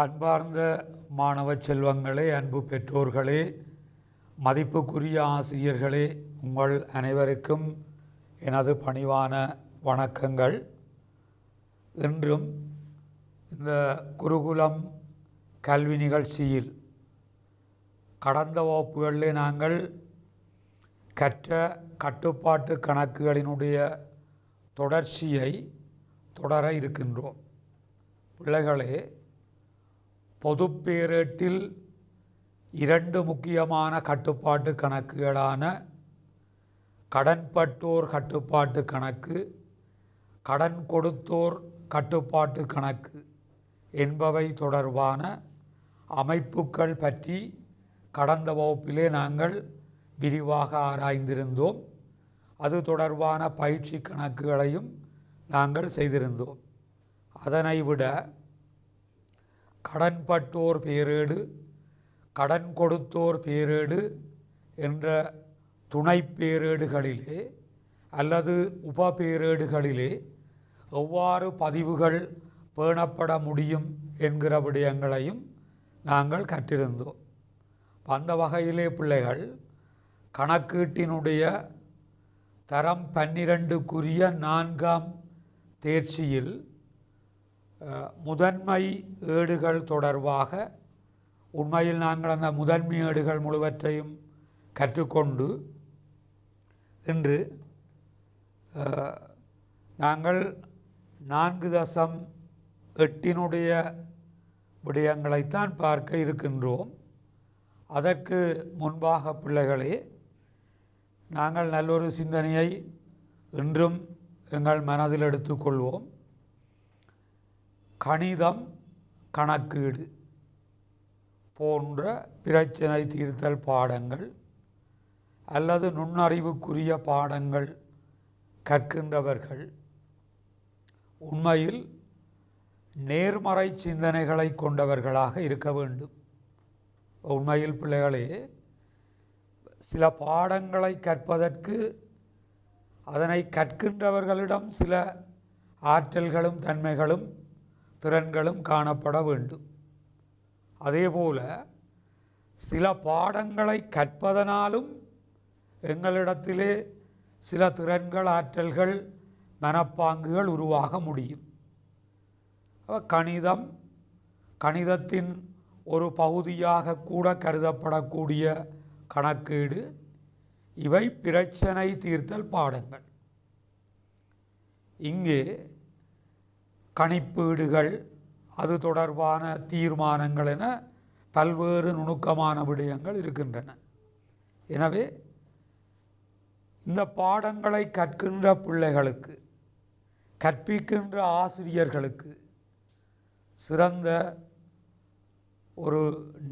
அன்பார்ந்த மாணவ செல்வங்களே அன்பு பெற்றோர்களே மதிப்புக்குரிய ஆசிரியர்களே உங்கள் அனைவருக்கும் எனது பணிவான வணக்கங்கள். இன்றும் இந்த குருகுலம் கல்வி நிகழ்ச்சியில் கடந்த வகுப்புகளில் நாங்கள் கற்ற கட்டுப்பாட்டு கணக்குகளினுடைய தொடர்ச்சியை தொடர இருக்கின்றோம். பிள்ளைகளே பொதுப்பேரேட்டில் இரண்டு முக்கியமான கட்டுப்பாட்டு கணக்குகளான கடன்பட்டோர் கட்டுப்பாட்டு கணக்கு கடன் கொடுத்தோர் கட்டுப்பாட்டு கணக்கு என்பவை தொடர்பான அமைப்புகள் பற்றி கடந்த வகுப்பிலே நாங்கள் விரிவாக ஆராய்ந்திருந்தோம். அது தொடர்பான பயிற்சி கணக்குகளையும் நாங்கள் செய்திருந்தோம். அதனை விட கடன்பட்டோர் பேரேடு கடன் கொடுத்தோர் பேரேடு என்ற துணை பேரேடுகளிலே அல்லது உபபேரேடுகளிலே எவ்வாறு பதிவுகள் பேணப்பட முடியும் என்கிற விடயங்களையும் நாங்கள் கற்றிருந்தோம். அந்த வகையிலே பிள்ளைகள் கணக்கீட்டினுடைய தரம் பன்னிரண்டுக்குரிய நான்காம் தேர்ச்சியில் முதன்மை ஏடுகள் தொடர்பாக உண்மையில் நாங்கள் அந்த முதன்மை ஏடுகள் முழுவற்றையும் கற்றுக்கொண்டு இன்று நாங்கள் நான்கு தசம் எட்டினுடைய விடயங்களைத்தான் பார்க்க இருக்கின்றோம். அதற்கு முன்பாக பிள்ளைகளே நாங்கள் நல்லொரு சிந்தனையை இன்றும் எங்கள் மனதில் எடுத்துக்கொள்வோம். கணிதம் கணக்கீடு போன்ற பிரச்சனை தீர்த்தல் பாடங்கள் அல்லது நுண்ணறிவுக்குரிய பாடங்கள் கற்கின்றவர்கள். உண்மையில் நேர்மறை சிந்தனைகளை கொண்டவர்களாக இருக்க வேண்டும். உண்மையில் பிள்ளைகளே சில பாடங்களை கற்பதற்கு அதனை கற்கின்றவர்களிடம் சில ஆற்றல்களும் தன்மைகளும் திறன்களும் காணப்பட வேண்டும். அதேபோல சில பாடங்களை கற்பதனாலும் எங்களிடத்திலே சில திறன்கள் ஆற்றல்கள் மனப்பாங்குகள் உருவாக முடியும். கணிதம் கணிதத்தின் ஒரு பகுதியாக கூட கருதப்படக்கூடிய கணக்கீடு இவை பிரச்சனை தீர்த்தல் பாடங்கள். இங்கே கணிப்பீடுகள் அது தொடர்பான தீர்மானங்கள் என பல்வேறு நுணுக்கமான விடயங்கள் இருக்கின்றன. எனவே இந்த பாடங்களை கற்கின்ற பிள்ளைகளுக்கு கற்பிக்கின்ற ஆசிரியர்களுக்கு சிறந்த ஒரு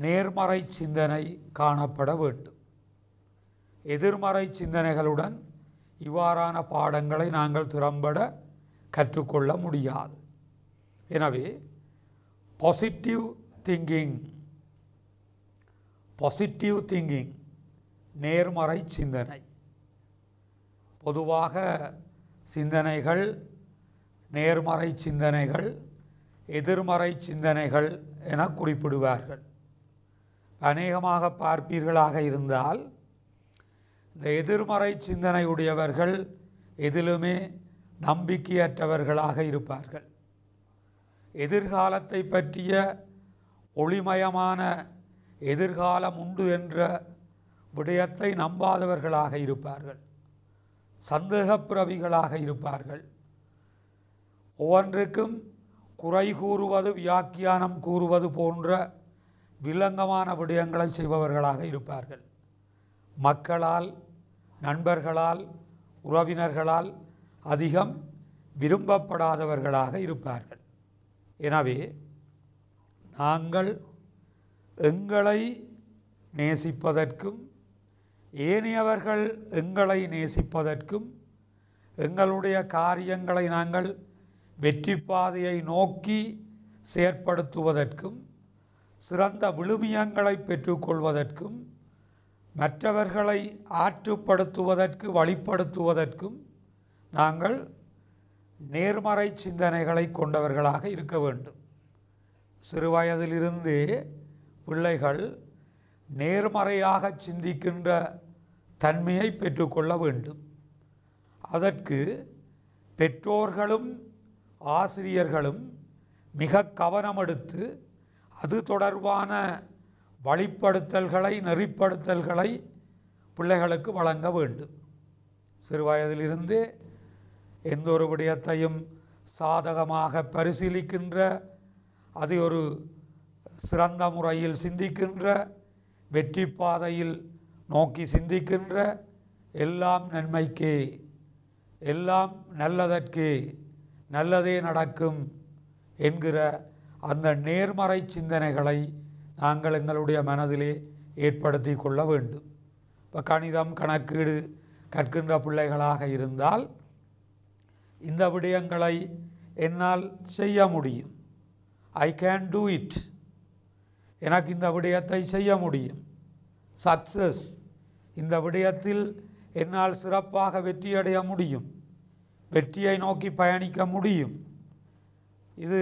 நேர்மறை சிந்தனை காணப்பட வேண்டும். எதிர்மறை சிந்தனைகளுடன் இவ்வாறான பாடங்களை நாங்கள் திறம்பட கற்றுக்கொள்ள முடியாது. எனவே பாசிட்டிவ் திங்கிங் பாசிட்டிவ் திங்கிங் நேர்மறை சிந்தனை. பொதுவாக சிந்தனைகள் நேர்மறை சிந்தனைகள் எதிர்மறை சிந்தனைகள் என குறிப்பிடுவார்கள். அநேகமாக பார்ப்பீர்களாக இருந்தால் இந்த எதிர்மறை சிந்தனையுடையவர்கள் எதிலுமே நம்பிக்கையற்றவர்களாக இருப்பார்கள். எதிர்காலத்தை பற்றிய ஒளிமயமான எதிர்காலம் உண்டு என்ற விடயத்தை நம்பாதவர்களாக இருப்பார்கள். சந்தேகப்பிரவிகளாக இருப்பார்கள். ஒவ்வொன்றுக்கும் குறை கூறுவது வியாக்கியானம் கூறுவது போன்ற வில்லங்கமான விடயங்களை செய்பவர்களாக இருப்பார்கள். மக்களால் நண்பர்களால் உறவினர்களால் அதிகம் விரும்பப்படாதவர்களாக இருப்பார்கள். எனவே நாங்கள் எங்களை நேசிப்பதற்கும் ஏனையவர்கள் எங்களை நேசிப்பதற்கும் எங்களுடைய காரியங்களை நாங்கள் வெற்றி பாதையை நோக்கி செயற்படுத்துவதற்கும் சிறந்த விழுமியங்களை பெற்றுக்கொள்வதற்கும் மற்றவர்களை ஆற்றுப்படுத்துவதற்கு வழிப்படுத்துவதற்கும் நாங்கள் நேர்மறை சிந்தனைகளை கொண்டவர்களாக இருக்க வேண்டும். சிறுவயதிலிருந்தே பிள்ளைகள் நேர்மறையாக சிந்திக்கின்ற தன்மையை பெற்றுக்கொள்ள வேண்டும். அதற்கு பெற்றோர்களும் ஆசிரியர்களும் மிக கவனமெடுத்து அது தொடர்பான வழிப்படுத்தல்களை நெறிப்படுத்தல்களை பிள்ளைகளுக்கு வழங்க வேண்டும். சிறுவயதிலிருந்தே எந்த ஒரு விடயத்தையும் சாதகமாக பரிசீலிக்கின்ற அதை ஒரு சிறந்த முறையில் சிந்திக்கின்ற வெற்றி பாதையில் நோக்கி சிந்திக்கின்ற எல்லாம் நன்மைக்கே எல்லாம் நல்லதற்கே நல்லதே நடக்கும் என்கிற அந்த நேர்மறை சிந்தனைகளை நாங்கள் எங்களுடைய மனதிலே ஏற்படுத்தி கொள்ள வேண்டும். இப்போ கணிதம் கணக்கீடு கற்கின்ற பிள்ளைகளாக இருந்தால் இந்த விடயங்களை என்னால் செய்ய முடியும். ஐ கேன் டூ இட் எனக்கு இந்த விடயத்தை செய்ய முடியும். சக்சஸ் இந்த விடயத்தில் என்னால் சிறப்பாக வெற்றியடைய முடியும். வெற்றியை நோக்கி பயணிக்க முடியும். இது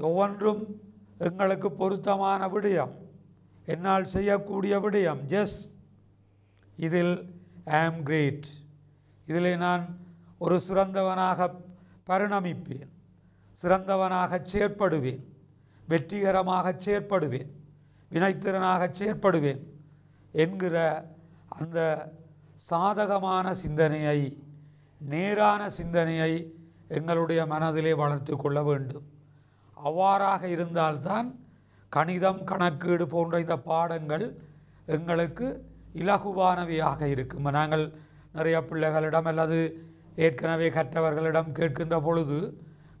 ஒவ்வொன்றும் எங்களுக்கு பொருத்தமான விடயம். என்னால் செய்யக்கூடிய விடயம். ஜெஸ் இதில் ஐ ஆம் கிரேட் இதில் நான் ஒரு சிறந்தவனாக பரிணமிப்பேன். சிறந்தவனாக செயற்படுவேன். வெற்றிகரமாக செயற்படுவேன். வினைத்திறனாக செயற்படுவேன் என்கிற அந்த சாதகமான சிந்தனையை நேரான சிந்தனையை எங்களுடைய மனதிலே வளர்த்து கொள்ள வேண்டும். அவ்வாறாக இருந்தால்தான் கணிதம் கணக்கீடு போன்ற இந்த பாடங்கள் எங்களுக்கு இலகுவானவையாக இருக்கும். நாங்கள் நிறைய பிள்ளைகளிடம் அல்லது ஏற்கனவே கற்றவர்களிடம் கேட்கின்ற பொழுது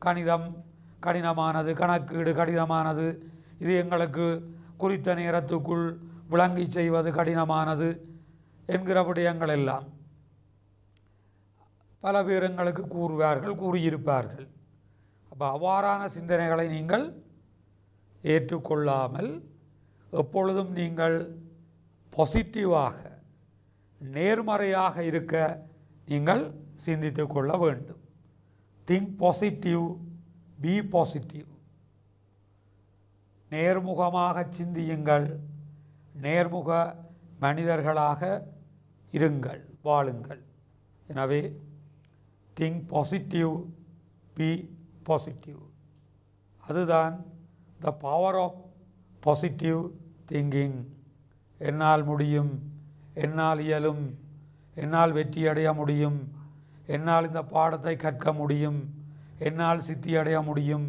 கணிதம் கடினமானது கணக்கீடு கடினமானது இது எங்களுக்கு குறித்த நேரத்துக்குள் விளங்கி செய்வது கடினமானது என்கிற விடயங்கள் எல்லாம். பல பேர் எங்களுக்கு கூறுவார்கள் கூறியிருப்பார்கள். அப்போ அவ்வாறான சிந்தனைகளை நீங்கள் ஏற்றுக்கொள்ளாமல் எப்பொழுதும் நீங்கள் பாசிட்டிவாக நேர்மறையாக இருக்க நீங்கள் சிந்தித்து கொள்ள வேண்டும் திங்க் பாசிட்டிவ் பி பாசிட்டிவ் நேர்முகமாக சிந்தியுங்கள் நேர்முக மனிதர்களாக இருங்கள் வாழுங்கள் எனவே திங்க் பாசிட்டிவ் பி பாசிட்டிவ் அதுதான் the power of positive thinking என்னால் முடியும் என்னால் இயலும் என்னால் வெற்றியடைய முடியும் என்னால் இந்த பாடத்தை கற்க முடியும் என்னால் சித்தி அடைய முடியும்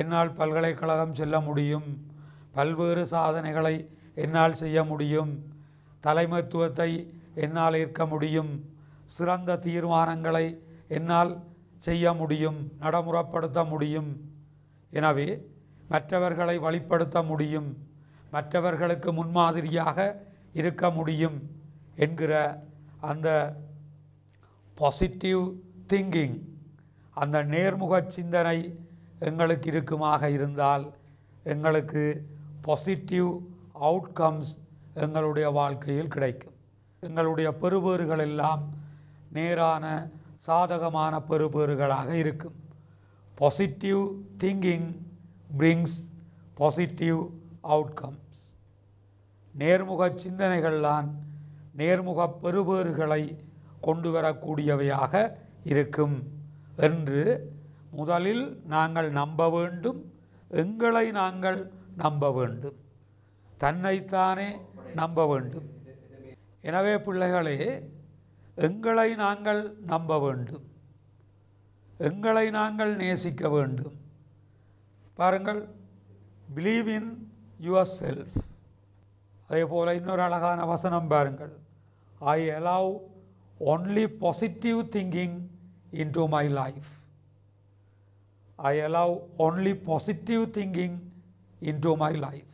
என்னால் பல்கலைக்கழகம் செல்ல முடியும் பல்வேறு சாதனைகளை என்னால் செய்ய முடியும் தலைமைத்துவத்தை என்னால் ஏற்க முடியும் சிறந்த தீர்மானங்களை என்னால் செய்ய முடியும் நடைமுறைப்படுத்த முடியும். எனவே மற்றவர்களை வழிப்படுத்த முடியும் மற்றவர்களுக்கு முன்மாதிரியாக இருக்க முடியும் என்கிற அந்த பாசிட்டிவ் திங்கிங் அந்த நேர்முக சிந்தனை எங்களுக்கு இருக்குமாக இருந்தால் எங்களுக்கு பாசிட்டிவ் அவுட்கம்ஸ் எங்களுடைய வாழ்க்கையில் கிடைக்கும். எங்களுடைய பெறுபேறுகள் எல்லாம் நேரான சாதகமான பெறுபேறுகளாக இருக்கும். Positive thinking brings positive outcomes நேர்முக சிந்தனைகள்தான் நேர்முக பெறுபேறுகளை கொண்டு வரக்கூடியவையாக இருக்கும் என்று முதலில் நாங்கள் நம்ப வேண்டும் எங்களை நாங்கள் நம்ப வேண்டும். தன்னைத்தானே நம்ப வேண்டும். எனவே பிள்ளைகளே எங்களை நாங்கள் நம்ப வேண்டும். எங்களை நாங்கள் நேசிக்க வேண்டும். பாருங்கள் பிலீவ் இன் யுவர் செல்ஃப் அதே போல் இன்னொரு அழகான வசனம் பாருங்கள். I allow only positive thinking into my life I allow only positive thinking into my life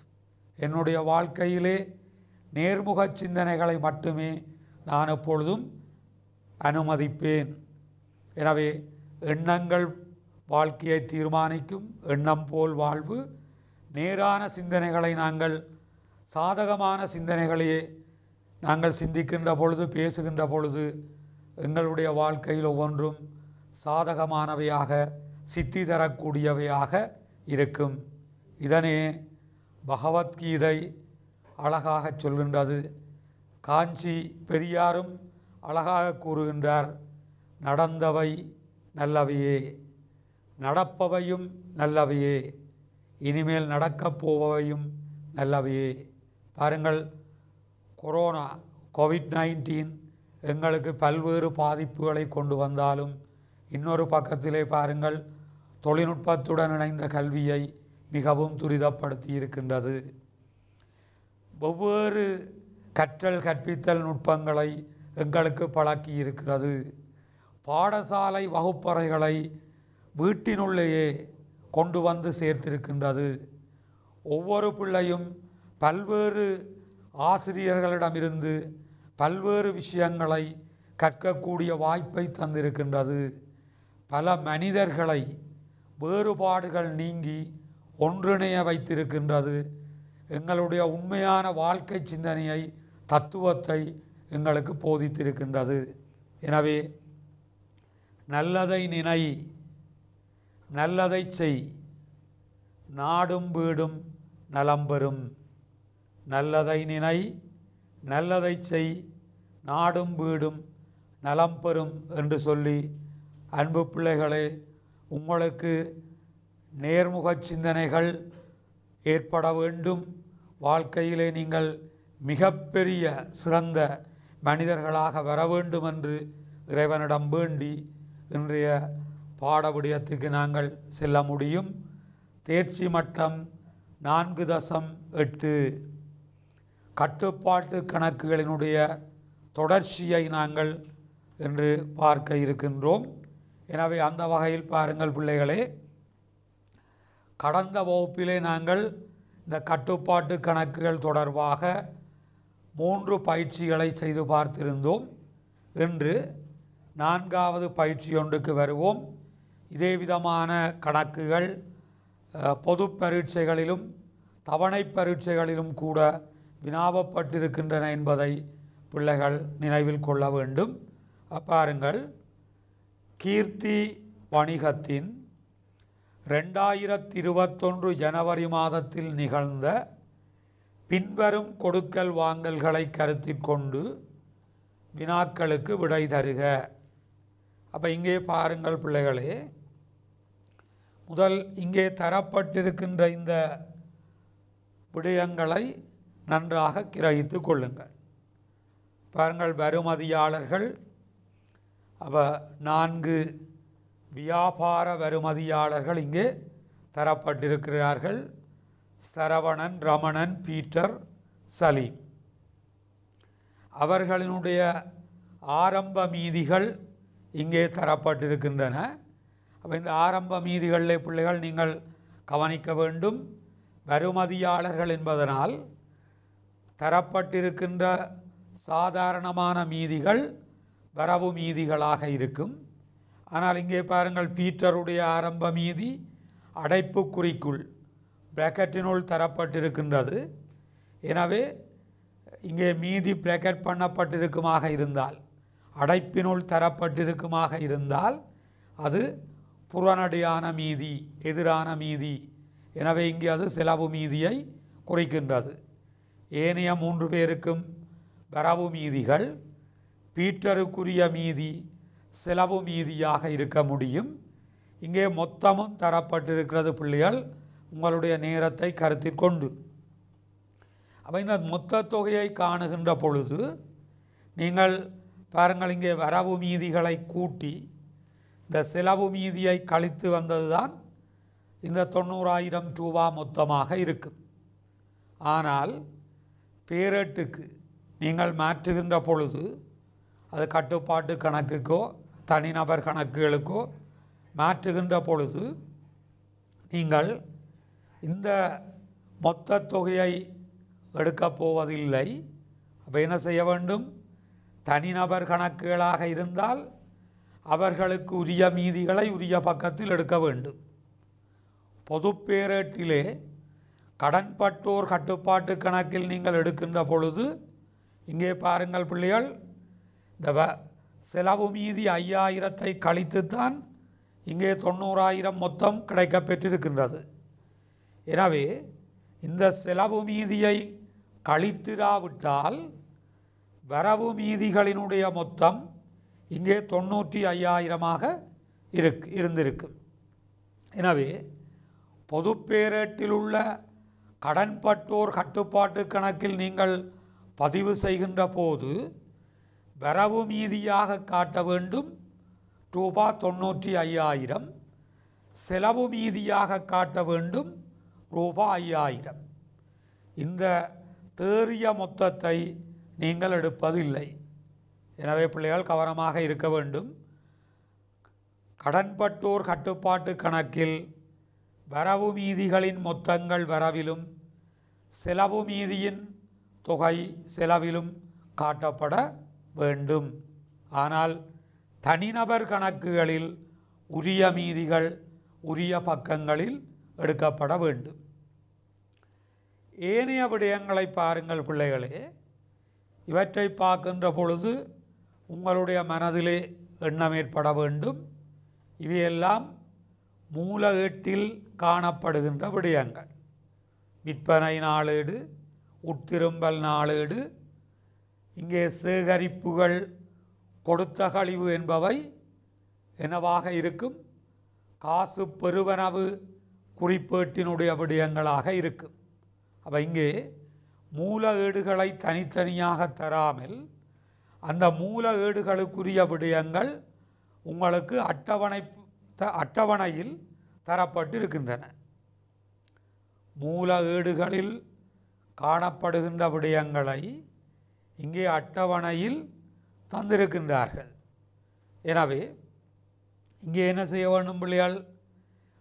என்னுடைய வாழ்க்கையிலே நேர்முக சிந்தனைகளை மட்டுமே நான் எப்பொழுதும் அனுமதிப்பேன். எனவே எண்ணங்கள் வாழ்க்கையை தீர்மானிக்கும் எண்ணம் போல் வாழ்வு நேரான சிந்தனைகளை நாங்கள் சாதகமான சிந்தனைகளையே நாங்கள் சிந்திக்கின்ற பொழுது பேசுகின்ற பொழுது எங்களுடைய வாழ்க்கையில் ஒவ்வொன்றும் சாதகமானவையாக சித்தி தரக்கூடியவையாக இருக்கும். இதனே பகவத்கீதை அழகாகச் சொல்கின்றது. காஞ்சி பெரியாரும் அழகாக கூறுகின்றார் நடந்தவை நல்லவையே நடப்பவையும் நல்லவையே இனிமேல் நடக்கப் போபவையும் நல்லவையே. பாருங்கள் கொரோனா கோவிட் நைன்டீன் எங்களுக்கு பல்வேறு பாதிப்புகளை கொண்டு வந்தாலும் இன்னொரு பக்கத்திலே பாருங்கள் தொழில்நுட்பத்துடன் இணைந்த கல்வியை மிகவும் துரிதப்படுத்தி இருக்கின்றது. வெவ்வேறு கற்றல் கற்பித்தல் நுட்பங்களை எங்களுக்கு பழக்கி இருக்கிறது. பாடசாலை வகுப்பறைகளை வீட்டினுள்ளேயே கொண்டு வந்து சேர்த்திருக்கின்றது. ஒவ்வொரு பிள்ளையும் பல்வேறு ஆசிரியர்களிடமிருந்து பல்வேறு விஷயங்களை கற்கக்கூடிய வாய்ப்பை தந்திருக்கின்றது. பல மனிதர்களை வேறுபாடுகள் நீங்கி ஒன்றிணைய வைத்திருக்கின்றது. எங்களுடைய உண்மையான வாழ்க்கை சிந்தனையை தத்துவத்தை எங்களுக்கு போதித்திருக்கின்றது. எனவே நல்லதை நினை நல்லதை செய். நாடும் வீடும் நலம்பெறும் நல்லதை நினை நல்லதை செய் நாடும் வீடும் நலம் பெறும் என்று சொல்லி அன்பு பிள்ளைகளே உங்களுக்கு நேர்முகச் சிந்தனைகள் ஏற்பட வேண்டும். வாழ்க்கையிலே நீங்கள் மிகப்பெரிய சிறந்த மனிதர்களாக வர வேண்டும் என்று இறைவனிடம் வேண்டி இன்றைய பாட விடயத்துக்கு நாங்கள் செல்ல முடியும். தேர்ச்சி மட்டம் நான்கு தசம் எட்டு. கட்டுப்பாட்டு கணக்குகளினுடைய தொடர்ச்சியை நாங்கள் என்று பார்க்க இருக்கின்றோம். எனவே அந்த வகையில் பாருங்கள் பிள்ளைகளே கடந்த வகுப்பிலே நாங்கள் இந்த கட்டுப்பாட்டு கணக்குகள் தொடர்பாக மூன்று பயிற்சிகளை செய்து பார்த்திருந்தோம். இன்று நான்காவது பயிற்சி ஒன்றுக்கு வருவோம். இதே விதமான கணக்குகள் பொது பரீட்சைகளிலும் தவணை பரீட்சைகளிலும் கூட வினாவப்பட்டிருக்கின்றன என்பதை பிள்ளைகள் நினைவில் கொள்ள வேண்டும். பாருங்கள் கீர்த்தி வணிகத்தின் ரெண்டாயிரத்தி இருபத்தொன்று ஜனவரி மாதத்தில் நிகழ்ந்த பின்வரும் கொடுக்கல் வாங்கல்களை கருத்தில் கொண்டு வினாக்களுக்கு விடை தருக. அப்போ இங்கே பாருங்கள் பிள்ளைகளே முதல் இங்கே தரப்பட்டிருக்கின்ற இந்த விடயங்களை நன்றாக கிரகித்து கொள்ளுங்கள். பாருங்கள் வருமதியாளர்கள் அப்போ நான்கு வியாபார வருமதியாளர்கள் இங்கே தரப்பட்டிருக்கிறார்கள். சரவணன் ரமணன் பீட்டர் சலீம். அவர்களினுடைய ஆரம்ப மீதிகள் இங்கே தரப்பட்டிருக்கின்றன. அப்போ இந்த ஆரம்ப மீதிகளில் பிள்ளைகள் நீங்கள் கவனிக்க வேண்டும். வருமதியாளர்கள் என்பதனால் தரப்பட்டிருக்கின்ற சாதாரணமான மீதிகள் வரவு மீதிகளாக இருக்கும். ஆனால் இங்கே பாருங்கள் பீட்டருடைய ஆரம்ப மீதி அடைப்புக்குறிக்குள் பிராக்கெட்டினுள் தரப்பட்டிருக்கின்றது. எனவே இங்கே மீதி பிராக்கெட் பண்ணப்பட்டிருக்குமாக இருந்தால் அடைப்பினுள் தரப்பட்டிருக்குமாக இருந்தால் அது புறநடியான மீதி எதிரான மீதி. எனவே இங்கே அது செலவு மீதியை குறிக்கின்றது. ஏனைய மூன்று பேருக்கும் வரவு மீதிகள் பீட்டருக்குரிய மீதி செலவு மீதியாக இருக்க முடியும். இங்கே மொத்தமும் தரப்பட்டிருக்கிறது பிள்ளைகள் உங்களுடைய நேரத்தை கருத்தில் கொண்டு. அப்போ இந்த மொத்த தொகையை காணுகின்ற பொழுது நீங்கள் பாருங்கள் இங்கே வரவு மீதிகளை கூட்டி இந்த செலவு மீதியை கழித்து வந்ததுதான் இந்த தொண்ணூறாயிரம் ரூபா மொத்தமாக இருக்கும். ஆனால் பேரட்டுக்கு நீங்கள் மாற்றுகின்ற பொழுது அது கட்டுப்பாட்டு கணக்குக்கோ தனிநபர் கணக்குகளுக்கோ மாற்றுகின்ற பொழுது நீங்கள் இந்த மொத்த தொகையை எடுக்கப் போவதில்லை. அப்போ என்ன செய்ய வேண்டும்? தனிநபர் கணக்குகளாக இருந்தால் அவர்களுக்கு உரிய மீதிகளை உரிய பக்கத்தில் எடுக்க வேண்டும். பொதுப்பேரேட்டிலே கடன்பட்டோர் கட்டுப்பாட்டு கணக்கில் நீங்கள் எடுக்கின்ற பொழுது இங்கே பாருங்கள் பிள்ளைகள் இந்த வ செலவு மீதி ஐயாயிரத்தை கழித்துத்தான் இங்கே தொண்ணூறாயிரம் மொத்தம் கிடைக்கப் பெற்றிருக்கின்றது. எனவே இந்த செலவு மீதியை கழித்திராவிட்டால் வரவு மீதிகளினுடைய மொத்தம் இங்கே தொண்ணூற்றி ஐயாயிரமாக இருக்கு இருந்திருக்கும் எனவே பொதுப்பேரேட்டில் உள்ள கடன்பட்டோர் கட்டுப்பாட்டு கணக்கில் நீங்கள் பதிவு செய்கின்ற போது வரவு மீதியாக காட்ட வேண்டும். ரூபா தொண்ணூற்றி ஐயாயிரம். செலவு மீதியாக காட்ட வேண்டும். ரூபா ஐயாயிரம். இந்த தேறிய மொத்தத்தை நீங்கள் எடுப்பதில்லை. எனவே பிள்ளைகள் கவனமாக இருக்க வேண்டும். கடன்பட்டோர் கட்டுப்பாட்டு கணக்கில் வரவு மீதிகளின் மொத்தங்கள் வரவிலும் செலவு மீதியின் தொகை செலவிலும் காட்டப்பட வேண்டும். ஆனால் தனிநபர் கணக்குகளில் உரிய மீதிகள் உரிய பக்கங்களில் எடுக்கப்பட வேண்டும். ஏனைய விடயங்களை பாருங்கள் பிள்ளைகளே. இவற்றை பார்க்கின்ற பொழுது உங்களுடைய மனதிலே எண்ணம் ஏற்பட வேண்டும். இவையெல்லாம் மூல ஏட்டில் காணப்படுகின்ற விடயங்கள். விற்பனை நாளேடு உட்திரும்பல் நாளேடு இங்கே சேகரிப்புகள் கொடுத்த கழிவு என்பவை என்னவாக இருக்கும்? காசு பெருவனவு குறிப்பேட்டினுடைய விடயங்களாக இருக்கும். அப்போ இங்கே மூல ஏடுகளை தனித்தனியாக தராமல் அந்த மூல ஏடுகளுக்குரிய விடயங்கள் உங்களுக்கு அட்டவணை த- அட்டவணையில் தரப்பட்டிருக்கின்றன. மூல ஏடுகளில் காணப்படுகின்ற விடயங்களை இங்கே அட்டவணையில் தந்திருக்கின்றார்கள். எனவே இங்கே என்ன செய்ய வேண்டும் பிள்ளைகள்?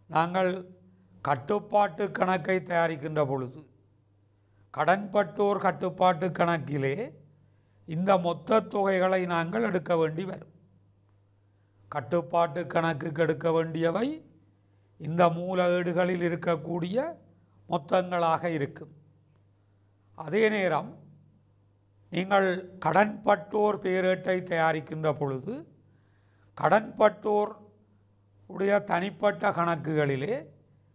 நாங்கள் கட்டுப்பாட்டு கணக்கை தயாரிக்கின்ற பொழுது கடன்பட்டோர் கட்டுப்பாட்டு கணக்கிலே இந்த மொத்த தொகைகளை நாங்கள் எடுக்க வேண்டி வரும். கட்டுப்பாட்டு கணக்குக்கு எடுக்க வேண்டியவை இந்த மூல ஏடுகளில் இருக்கக்கூடிய மொத்தங்களாக இருக்கும். அதே நேரம் நீங்கள் கடன்பட்டோர் பேரேட்டை தயாரிக்கின்ற பொழுது கடன்பட்டோர் உடைய தனிப்பட்ட கணக்குகளிலே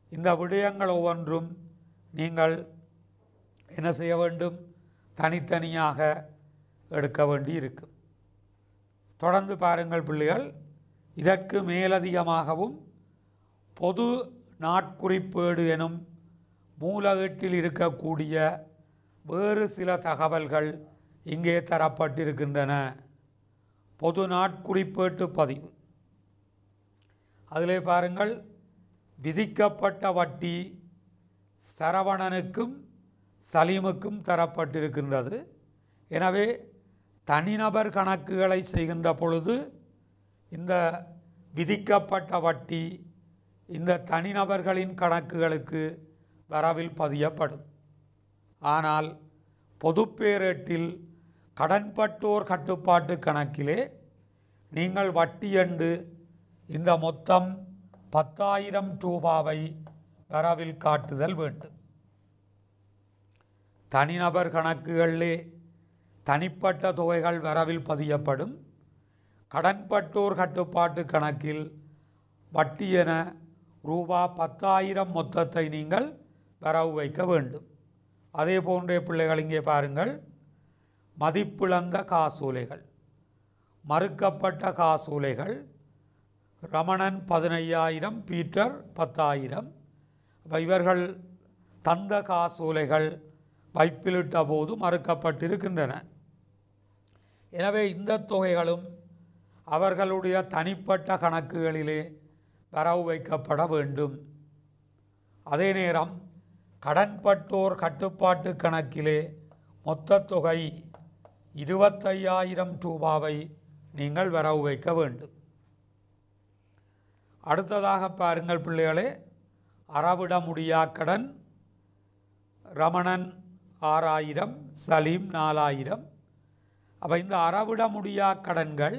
இந்த விடயங்கள் ஒவ்வொன்றும் நீங்கள் என்ன செய்ய வேண்டும்? தனித்தனியாக எடுக்க வேண்டி இருக்கும் தொடர்ந்து பாருங்கள் பிள்ளைகள் இதற்கு மேலதிகமாகவும் பொது நாட்குறிப்பேடு எனும் மூலகட்டில் இருக்கக்கூடிய வேறு சில தகவல்கள் இங்கே தரப்பட்டிருக்கின்றன. பொது நாட்குறிப்பேட்டு பதிவு. அதிலே பாருங்கள் விதிக்கப்பட்ட வட்டி சரவணனுக்கும் சலீமுக்கும் தரப்பட்டிருக்கின்றது. எனவே தனிநபர் கணக்குகளை செய்கின்ற பொழுது இந்த விதிக்கப்பட்ட வட்டி இந்த தனிநபர்களின் கணக்குகளுக்கு வரவில் பதியப்படும். ஆனால் பொதுப்பேரேட்டில் கடன்பட்டோர் கட்டுப்பாட்டு கணக்கிலே நீங்கள் வட்டியண்டு இந்த மொத்தம் பத்தாயிரம் ரூபாவை வரவில் காட்டுதல் வேண்டும். தனிநபர் கணக்குகளிலே தனிப்பட்ட தொகைகள் வரவில் பதியப்படும். கடன்பட்டோர் கட்டுப்பாட்டு கணக்கில் வட்டி என ரூபா பத்தாயிரம் மொத்தத்தை நீங்கள் வரவு வைக்க வேண்டும். அதே போன்றே பிள்ளைகள் இங்கே பாருங்கள். மதிப்பிழந்த காசூலைகள் மறுக்கப்பட்ட காசூலைகள் ரமணன் பதினையாயிரம் பீட்டர் பத்தாயிரம். இவர்கள் தந்த காசூலைகள் வைப்பிலிட்ட போது மறுக்கப்பட்டிருக்கின்றன. எனவே இந்த தொகைகளும் அவர்களுடைய தனிப்பட்ட கணக்குகளிலே வரவு வைக்கப்பட வேண்டும். அதே நேரம் கடன்பட்டோர் கட்டுப்பாட்டு கணக்கிலே மொத்த தொகை இருபத்தையாயிரம் ரூபாவை நீங்கள் வரவு வைக்க வேண்டும். அடுத்ததாக பாருங்கள் பிள்ளைகளே அறவிட முடியா கடன் ரமணன் ஆறாயிரம் சலீம் நாலாயிரம். அப்போ இந்த அறவிட முடியா கடன்கள்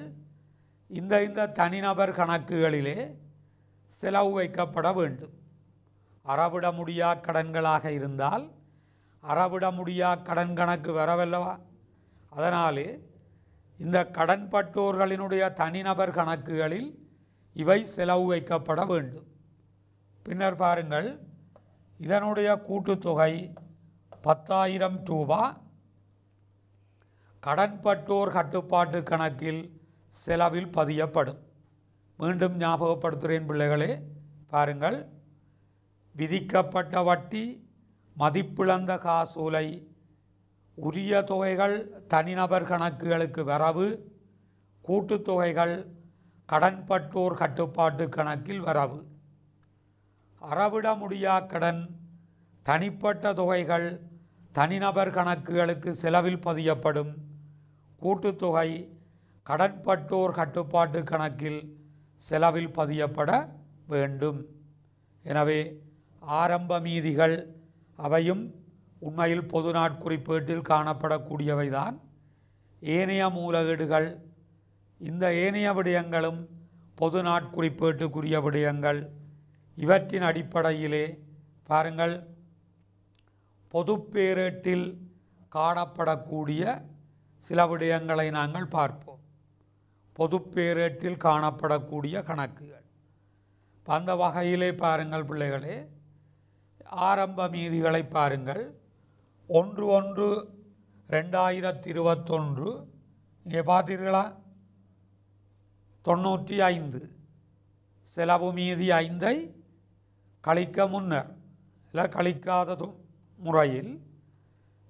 இந்த இந்த தனிநபர் கணக்குகளிலே செலவு வைக்கப்பட வேண்டும். அறவிட முடியா கடன்களாக இருந்தால் அறவிட முடியா கடன் கணக்கு வரவல்லவா? அதனாலே இந்த கடன்பட்டோர்களினுடைய தனிநபர் கணக்குகளில் இவை செலவு வைக்கப்பட வேண்டும். பின்னர் பாருங்கள் இதனுடைய கூட்டுத்தொகை பத்தாயிரம் ரூபா. கடன்பட்டோர் கட்டுப்பாட்டு கணக்கில் செலவில் பதியப்படும். மீண்டும் ஞாபகப்படுத்துகிறேன் பிள்ளைகளே பாருங்கள் விதிக்கப்பட்ட வட்டி மதிப்பிழந்த காசோலை உரிய தொகைகள் தனிநபர் கணக்குகளுக்கு வரவு கூட்டுத்தொகைகள் கடன்பட்டோர் கட்டுப்பாட்டு கணக்கில் வரவு. அறவிட முடியா கடன் தனிப்பட்ட தொகைகள் தனிநபர் கணக்குகளுக்கு செலவில் பதியப்படும் கூட்டுத்தொகை கடன்பட்டோர் கட்டுப்பாட்டு கணக்கில் செலவில் பதியப்பட வேண்டும். எனவே ஆரம்ப மீதிகள் அவையும் உண்மையில் பொது நாட்குறிப்பேட்டில் காணப்படக்கூடியவைதான். ஏனைய மூலகீடுகள் இந்த ஏனைய விடயங்களும் பொது நாட்குறிப்பேட்டுக்குரிய விடயங்கள். இவற்றின் அடிப்படையிலே பாருங்கள் பொதுப்பேரேட்டில் காணப்படக்கூடிய சில விடயங்களை நாங்கள் பார்ப்போம். பொதுப்பேரேட்டில் காணப்படக்கூடிய கணக்குகள். அந்த வகையிலே பாருங்கள் பிள்ளைகளே ஆரம்ப மீதிகளை பாருங்கள். ஒன்று ஒன்று ரெண்டாயிரத்தி இருபத்தொன்று இங்கே பார்த்தீர்களா? தொண்ணூற்றி ஐந்து. செலவு மீதி ஐந்தை கழிக்க முன்னர் இல்லை கழிக்காத முறையில்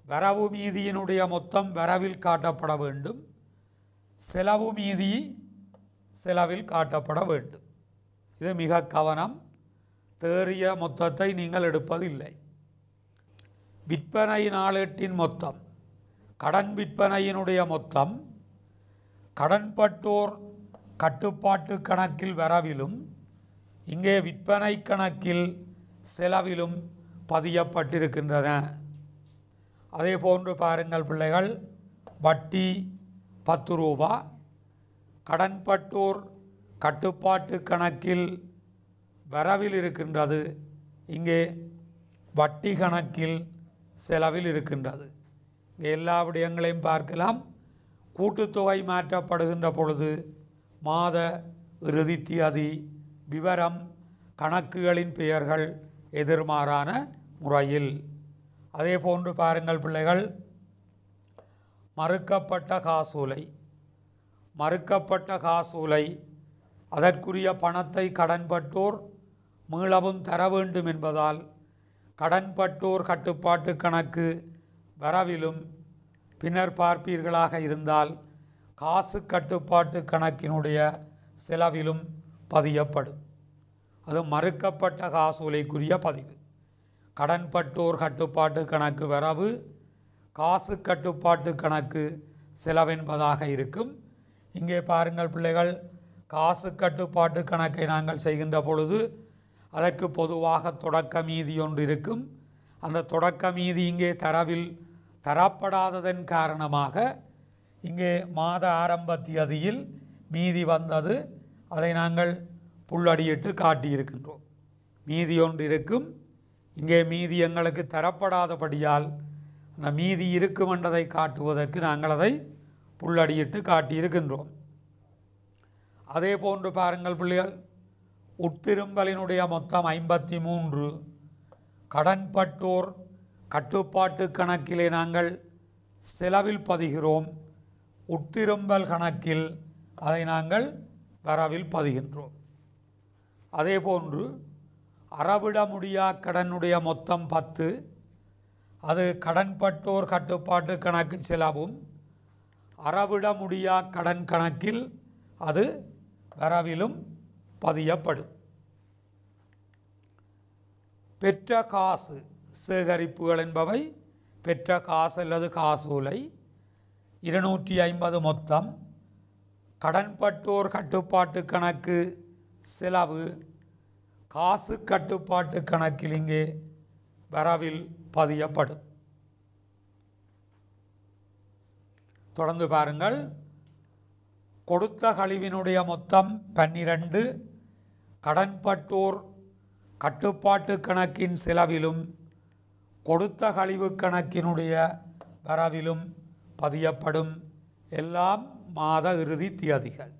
வரவு மீதியினுடைய மொத்தம் வரவில் காட்டப்பட வேண்டும். செலவு மீதி செலவில் காட்டப்பட வேண்டும். இது மிக கவனம். தேறிய மொத்தத்தை நீங்கள் எடுப்பதில்லை. விற்பனை நாளேட்டின் மொத்தம் கடன் விற்பனையினுடைய மொத்தம் கடன்பட்டோர் கட்டுப்பாட்டு கணக்கில் வரவிலும் இங்கே விற்பனை கணக்கில் செலவிலும் பதியப்பட்டிருக்கின்றன. அதே போன்று பாருங்கள் பிள்ளைகள் வட்டி பத்து ரூபா கடன்பட்டோர் கட்டுப்பாட்டு கணக்கில் வரவில் இருக்கின்றது. இங்கே வட்டி கணக்கில் செலவில் இருக்கின்றது. இங்கே எல்லா விடயங்களையும் பார்க்கலாம். கூட்டுத்தொகை மாற்றப்படுகின்ற பொழுது மாத இறுதி தியதி விவரம் கணக்குகளின் பெயர்கள் எதிர்மாறான முறையில். அதே போன்று பாருங்கள் பிள்ளைகள் மறுக்கப்பட்ட காசூலை மறுக்கப்பட்ட காசூலை அதற்குரிய பணத்தை கடன்பட்டோர் மீளவும் தர வேண்டும் என்பதால் கடன்பட்டோர் கட்டுப்பாட்டு கணக்கு வரவிலும் பின்னர் பார்ப்பீர்களாக இருந்தால் காசு கட்டுப்பாட்டு கணக்கினுடைய செலவிலும் பதியப்படும். அது மறுக்கப்பட்ட காசோலைக்குரிய பதிவு. கடன்பட்டோர் கட்டுப்பாட்டு கணக்கு வரவு காசு கட்டுப்பாட்டு கணக்கு செலவென்பதாக இருக்கும். இங்கே பாருங்கள் பிள்ளைகள் காசு கட்டுப்பாட்டு கணக்கை நாங்கள் செய்கின்ற பொழுது அதற்கு பொதுவாக தொடக்க மீதி ஒன்று இருக்கும் அந்த தொடக்க மீதி இங்கே தரவில் தரப்படாததன் காரணமாக இங்கே மாத ஆரம்ப தியதியில் மீதி வந்தது. அதை நாங்கள் புள்ளடியிட்டு காட்டியிருக்கின்றோம். மீதி ஒன்று இருக்கும் இங்கே மீதி எங்களுக்கு தரப்படாதபடியால் அந்த மீதி இருக்கும் என்றதை காட்டுவதற்கு நாங்கள் அதை புள்ளடியிட்டு காட்டியிருக்கின்றோம். அதே போன்று பாருங்கள் பிள்ளைகள் உட்திரும்பலினுடைய மொத்தம் ஐம்பத்தி மூன்று கடன்பட்டோர் கட்டுப்பாட்டு கணக்கிலே நாங்கள் செலவில் பதிகிறோம். உட்திரும்பல் கணக்கில் அதை நாங்கள் வரவில் பதிகின்றோம். அதே போன்று அறவிட முடியா கடனுடைய மொத்தம் பத்து. அது கடன்பட்டோர் கட்டுப்பாட்டு கணக்கு செலவும் அறவிட முடியா கடன் கணக்கில் அது வரவிலும் பதியப்படும். பெற்ற காசு சேகரிப்புகள் என்பவை பெற்ற காசு அல்லது காசோலை இருநூற்றி ஐம்பது மொத்தம் கடன்பட்டோர் கட்டுப்பாட்டு கணக்கு செலவு காசு கட்டுப்பாட்டு கணக்கில் இங்கே வரவில் பதியப்படும். தொடர்ந்து பாருங்கள். கொடுத்த கழிவினுடைய மொத்தம் பன்னிரண்டு கடன்பட்டோர் கட்டுப்பாட்டு கணக்கின் செலவிலும் கொடுத்த கழிவு கணக்கினுடைய வரவிலும் பதியப்படும் எல்லாம் மாத இறுதி தியதிகள்.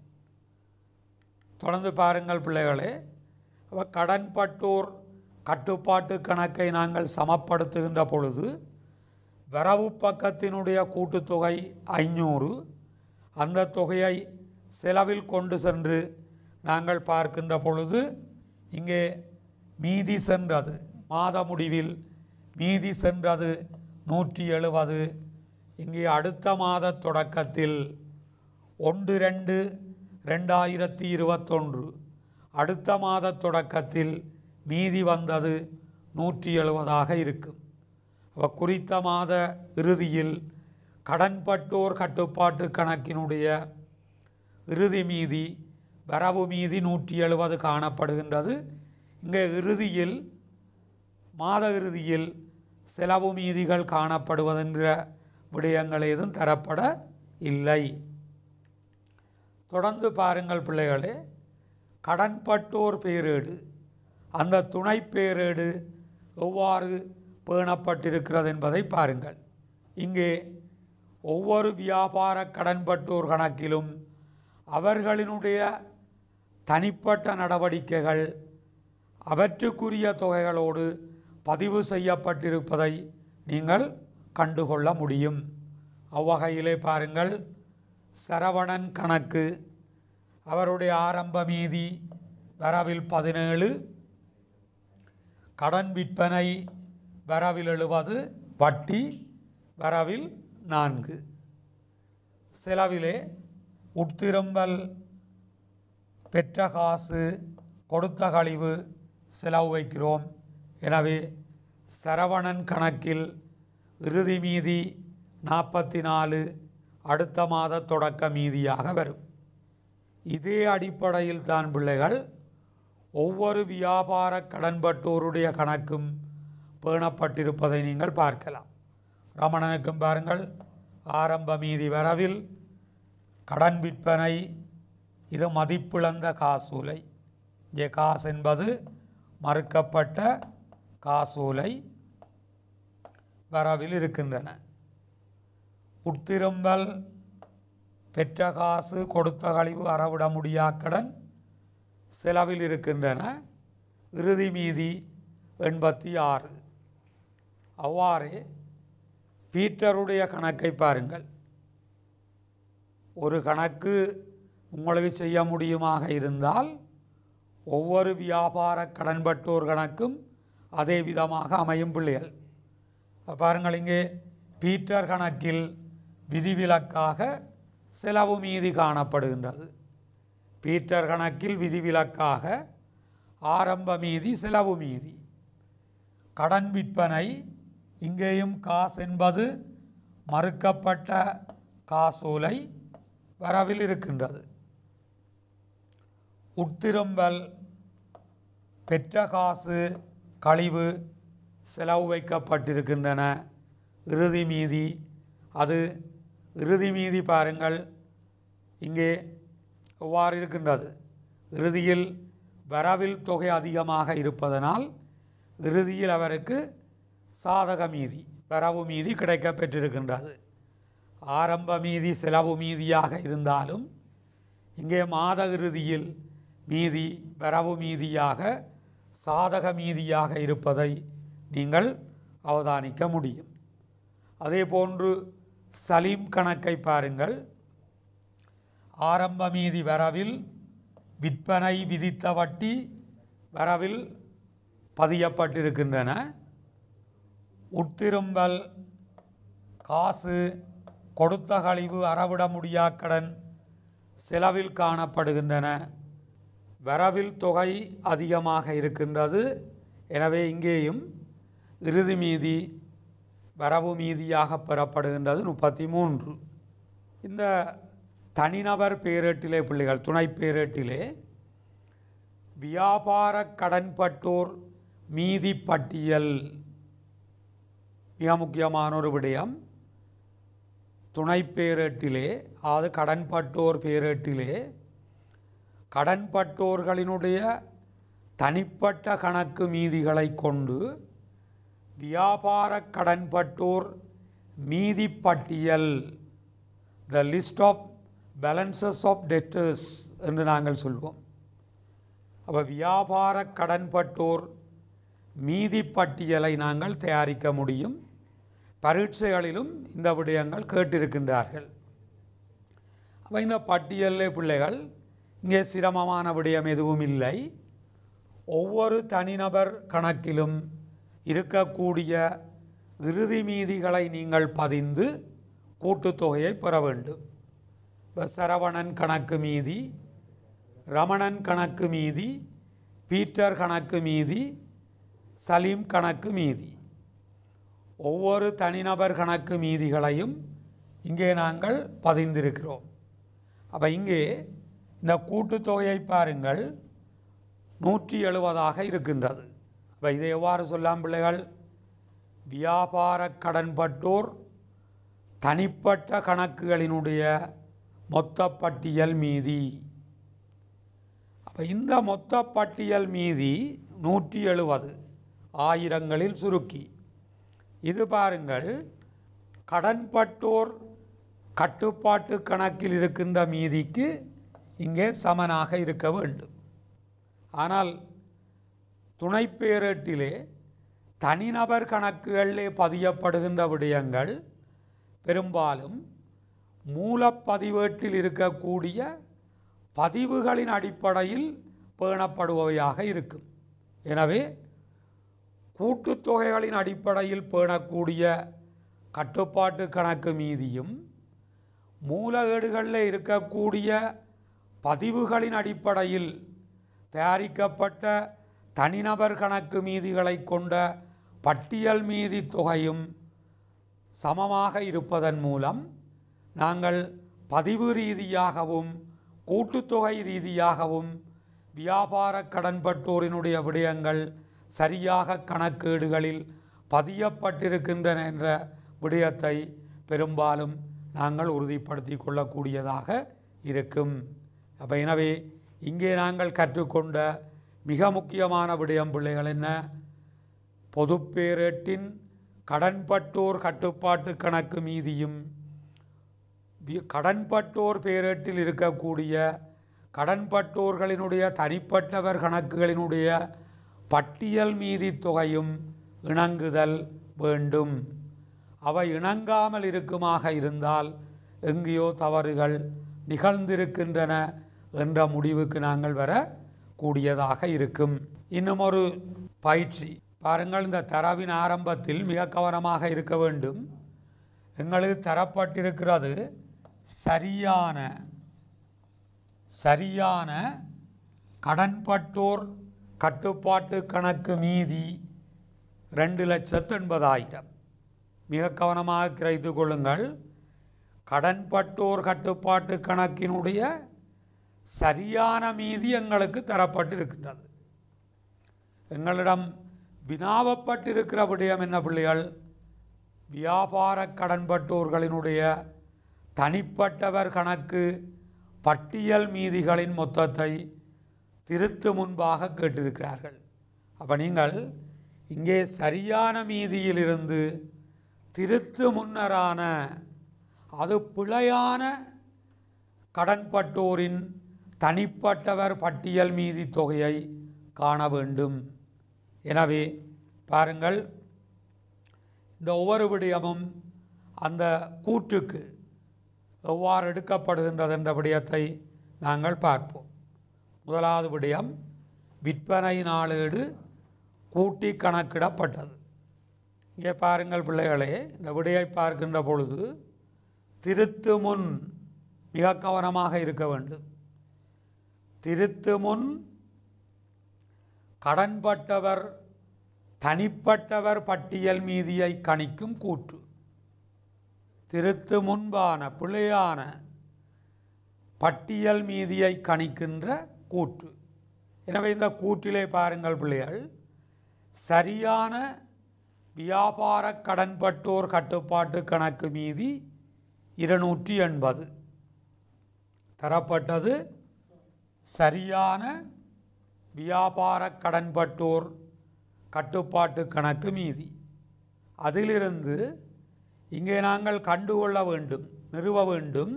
தொடர்ந்து பாருங்கள் பிள்ளைகளே கடன்பட்டோர் கட்டுப்பாட்டு கணக்கை நாங்கள் சமப்படுத்துகின்ற பொழுது வரவு பக்கத்தினுடைய கூட்டுத்தொகை ஐநூறு அந்த தொகையை செலவில் கொண்டு சென்று நாங்கள் பார்க்கின்ற பொழுது இங்கே மீதி சென்றது. மாத முடிவில் மீதி சென்றது நூற்றி எழுபது இங்கே அடுத்த மாத தொடக்கத்தில் ஒன்று ரெண்டு ரெண்டாயிரத்தி இருபத்தொன்று. அடுத்த மாத தொடக்கத்தில் மீதி வந்தது நூற்றி எழுபதாக இருக்கும். அப்ப குறித்த மாத இறுதியில் கடன்பட்டோர் கட்டுப்பாட்டு கணக்கினுடைய இறுதி மீதி வரவு மீதி நூற்றி எழுபது காணப்படுகின்றது. இங்கே இறுதியில் மாத இறுதியில் செலவு மீதிகள் காணப்படுவதென்ற விடயங்கள் ஏதும் தரப்பட இல்லை. தொடர்ந்து பாருங்கள் பிள்ளைகளே கடன்பட்டோர் பேரேடு அந்த துணை பேரேடு எவ்வாறு பேணப்பட்டிருக்கிறது என்பதை பாருங்கள். இங்கே ஒவ்வொரு வியாபார கடன்பட்டோர் கணக்கிலும் அவர்களினுடைய தனிப்பட்ட நடவடிக்கைகள் அவற்றுக்குரிய தொகைகளோடு பதிவு செய்யப்பட்டிருப்பதை நீங்கள் கண்டுகொள்ள முடியும். அவ்வகையிலே பாருங்கள் சரவணன் கணக்கு அவருடைய ஆரம்ப மீதி வரவில் பதினேழு கடன் விற்பனை வரவில் எழுபது வட்டி வரவில் நான்கு. செலவிலே உட்திரும்பல் பெற்ற காசு கொடுத்த கழிவு செலவு வைக்கிறோம். எனவே சரவணன் கணக்கில் இறுதி மீதி நாற்பத்தி நாலு அடுத்த மாத தொடக்க மீதியாக வரும். இதே அடிப்படையில் தான் பிள்ளைகள் ஒவ்வொரு வியாபார கடன்பட்டோருடைய கணக்கும் பேணப்பட்டிருப்பதை நீங்கள் பார்க்கலாம். ரமணனுக்கும் பாருங்கள் ஆரம்ப மீதி வரவில் கடன் விற்பனை இது மதிப்பிழந்த காசூலை. இங்கே காசு என்பது மறுக்கப்பட்ட காசூலை வரவில் இருக்கின்றன. உட்திரும்பல் பெற்ற காசு கொடுத்த கழிவு அறவிட முடியா கடன் செலவில் இருக்கின்றன. இறுதி மீதி எண்பத்தி ஆறு. அவ்வாறே பீட்டருடைய கணக்கை பாருங்கள். ஒரு கணக்கு உங்களுக்கு செய்ய முடியுமாக இருந்தால் ஒவ்வொரு வியாபார கடன்பட்டோர் கணக்கும் அதே விதமாக அமையும் பிள்ளைகள். பாருங்கள் இங்கே பீட்டர் கணக்கில் விதிவிலக்காக செலவு மீதி காணப்படுகின்றது. பீட்டர் கணக்கில் விதிவிலக்காக ஆரம்ப மீதி செலவு மீதி. கடன் விற்பனை இங்கேயும் காசு என்பது மறுக்கப்பட்ட காசோலை வரவில் இருக்கின்றது. உட்திரும்பல் பெற்ற காசு கழிவு செலவு வைக்கப்பட்டிருக்கின்றன. இறுதி மீதி அது இறுதி மீதி பாருங்கள் இங்கே எவ்வாறு இருக்கின்றது. இறுதியில் வரவில் தொகை அதிகமாக இருப்பதனால் இறுதியில் அவருக்கு சாதக மீதி வரவு மீதி கிடைக்கப் பெற்றிருக்கின்றது ஆரம்ப மீதி செலவு மீதியாக இருந்தாலும் இங்கே மாத இறுதியில் மீதி வரவு மீதியாக சாதக மீதியாக இருப்பதை நீங்கள் அவதானிக்க முடியும். அதே போன்று சலீம் கணக்கை பாருங்கள். ஆரம்ப மீதி வரவில் விற்பனை விதித்த வட்டி வரவில் பதியப்பட்டிருக்கின்றன. உட்திரும்பல் காசு கொடுத்த கழிவு அறவிட முடியா கடன் செலவில் காணப்படுகின்றன. வரவில் தொகை அதிகமாக இருக்கின்றது. எனவே இங்கேயும் இறுதி மீதி வரவு மீதியாக பெறப்படுகின்றது முப்பத்தி மூன்று இந்த தனிநபர் பேரேட்டிலே பிள்ளைகள் துணை பேரேட்டிலே வியாபார கடன்பட்டோர் மீதி பட்டியல் மிக முக்கியமான ஒரு விடயம். துணை பேரேட்டிலே அதாவது கடன்பட்டோர் பேரேட்டிலே கடன்பட்டோர்களினுடைய தனிப்பட்ட கணக்கு மீதிகளை கொண்டு வியாபார கடன்பட்டோர் மீதி பட்டியல் the list of balances of debtors என்று நாங்கள் சொல்வோம். அப்போ வியாபார கடன்பட்டோர் மீதி பட்டியலை நாங்கள் தயாரிக்க முடியும். பரீட்சைகளிலும் இந்த விடயங்கள் கேட்டிருக்கின்றார்கள். அப்போ இந்த பட்டியலில் பிள்ளைகள் இங்கே சிரமமான விடயம் எதுவும் இல்லை. ஒவ்வொரு தனிநபர் கணக்கிலும் இருக்கக்கூடிய இறுதி மீதிகளை நீங்கள் பதிந்து கூட்டுத்தொகையை பெற வேண்டும். இப்போ சரவணன் கணக்கு மீதி ரமணன் கணக்கு மீதி பீட்டர் கணக்கு மீதி சலீம் கணக்கு மீதி. ஒவ்வொரு தனிநபர் கணக்கு மீதிகளையும் இங்கே நாங்கள் பதிந்திருக்கிறோம். அப்போ இங்கே இந்த கூட்டுத்தொகையை பாருங்கள் நூற்றி எழுபதாக இருக்கின்றது. அப்போ இதை எவ்வாறு சொல்லாம் பிள்ளைகள்? வியாபார கடன்பட்டோர் தனிப்பட்ட கணக்குகளினுடைய மொத்த பட்டியல் மீதி. அப்போ இந்த மொத்த பட்டியல் மீதி நூற்றி எழுபது ஆயிரங்களில் சுருக்கி. இது பாருங்கள் கடன்பட்டோர் கட்டுப்பாட்டு கணக்கில் இருக்கின்ற மீதிக்கு இங்கே சமனாக இருக்க வேண்டும். ஆனால் துணைப்பேரேட்டிலே தனிநபர் கணக்குகளிலே பதியப்படுகின்ற விடயங்கள் பெரும்பாலும் மூலப்பதிவேட்டில் இருக்கக்கூடிய பதிவுகளின் அடிப்படையில் பேணப்படுபவையாக இருக்கும். எனவே கூட்டுத்தொகைகளின் அடிப்படையில் பேணக்கூடிய கட்டுப்பாட்டு கணக்கு மீதியும் மூலகேடுகளில் இருக்கக்கூடிய பதிவுகளின் அடிப்படையில் தயாரிக்கப்பட்ட தனிநபர் கணக்கு மீதிகளை கொண்ட பட்டியல் மீதி தொகையும் சமமாக இருப்பதன் மூலம் நாங்கள் பதிவு ரீதியாகவும் கூட்டுத்தொகை ரீதியாகவும் வியாபார கடன்பட்டோரினுடைய விடயங்கள் சரியாக கணக்கேடுகளில் பதியப்பட்டிருக்கின்றன என்ற விடயத்தை பெரும்பாலும் நாங்கள் உறுதிப்படுத்தி கொள்ளக்கூடியதாக இருக்கும். அப்போ எனவே இங்கே நாங்கள் கற்றுக்கொண்ட மிக முக்கியமான விடயம் பிள்ளைகள் என்ன? பொதுப்பேரேட்டின் கடன்பட்டோர் கட்டுப்பாட்டு கணக்கு மீதியும் கடன்பட்டோர் பேரேட்டில் இருக்கக்கூடிய கடன்பட்டோர்களினுடைய தனிப்பட்டவர் கணக்குகளினுடைய பட்டியல் மீதி தொகையும் இணங்குதல் வேண்டும். அவை இணங்காமல் இருக்குமாக இருந்தால் எங்கேயோ தவறுகள் நிகழ்ந்திருக்கின்றன. என்ற முடிவுக்கு நாங்கள் வர கூடியதாக இருக்கும். இன்னும் ஒரு பயிற்சி. பாருங்கள் இந்த தரவின் ஆரம்பத்தில் மிக கவனமாக இருக்க வேண்டும். எங்களுக்கு தரப்பட்டிருக்கிறது சரியான சரியான கடன்பட்டோர் கட்டுப்பாட்டு கணக்கு மீதி ரெண்டு லட்சத்து எண்பதாயிரம் மிக கவனமாக கிரைத்து கொள்ளுங்கள். கடன்பட்டோர் கட்டுப்பாட்டு கணக்கினுடைய சரியான மீதி எங்களுக்கு தரப்பட்டிருக்கின்றது. எங்களிடம் வினாவப்பட்டிருக்கிற விடயம் என்ன பிள்ளைகள்? வியாபார கடன்பட்டோர்களினுடைய தனிப்பட்டவர் கணக்கு பட்டியல் மீதிகளின் மொத்தத்தை திருத்து முன்பாக கேட்டிருக்கிறார்கள். அப்போ நீங்கள் இங்கே சரியான மீதியிலிருந்து திருத்து முன்னரான அது பிழையான கடன்பட்டோரின் தனிப்பட்டவர் பட்டியல் மீதி தொகையை காண வேண்டும். எனவே பாருங்கள் இந்த ஒவ்வொரு விடயமும் அந்த கூற்றுக்கு எவ்வாறு எடுக்கப்படுகின்றது என்ற விடயத்தை நாங்கள் பார்ப்போம். முதலாவது விடயம் விற்பனை நாளேடு கூட்டி கணக்கிடப்பட்டது. இங்கே பாருங்கள் பிள்ளைகளே இந்த விடையை பார்க்கின்ற பொழுது திருத்து முன் மிக கவனமாக இருக்க வேண்டும். திருத்து முன் கடன்பட்டவர் தனிப்பட்டவர் பட்டியல் மீதியை கணிக்கும் கூற்று. திருத்து முன்பான பிழையான பட்டியல் மீதியை கணிக்கின்ற கூற்று. எனவே இந்த கூற்றிலே பாருங்கள் பிள்ளைகள் சரியான வியாபார கடன்பட்டோர் கட்டுப்பாட்டு கணக்கு மீதி இருநூற்றி எண்பது. தரப்பட்டது சரியான வியாபார கடன்பட்டோர் கட்டுப்பாட்டு கணக்கு மீதி. அதிலிருந்து இங்கே நாங்கள் கண்டுகொள்ள வேண்டும் நிறுவ வேண்டும்.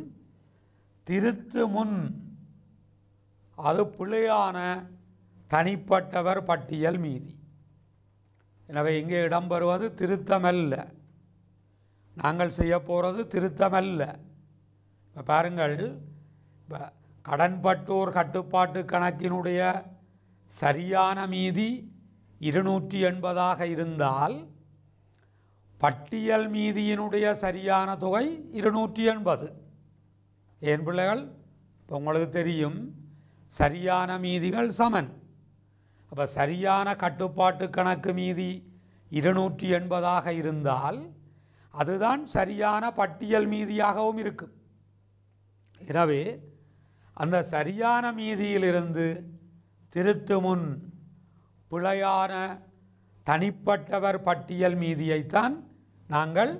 திருத்து முன் அது பிழையான தனிப்பட்டவர் பட்டியல் மீதி. எனவே இங்கே இடம்பெறுவது திருத்தமல்ல. நாங்கள் செய்ய போகிறது திருத்தமல்ல. இப்போ பாருங்கள் இப்போ கடன்பட்டோர் கட்டுப்பாட்டு கணக்கினுடைய சரியான மீதி இருநூற்றி எண்பதாக இருந்தால் பட்டியல் மீதியினுடைய சரியான தொகை இருநூற்றி எண்பது. ஏன் பிள்ளைகள்? இப்போ உங்களுக்கு தெரியும் சரியான மீதிகள் சமன். அப்போ சரியான கட்டுப்பாட்டு கணக்கு மீதி இருநூற்றி எண்பதாக இருந்தால் அதுதான் சரியான பட்டியல் மீதியாகவும் இருக்கும். எனவே அந்த சரியான மீதியிலிருந்து திருத்து முன் பிழையான தனிப்பட்டவர் பட்டியல் மீதியைத்தான் நாங்கள்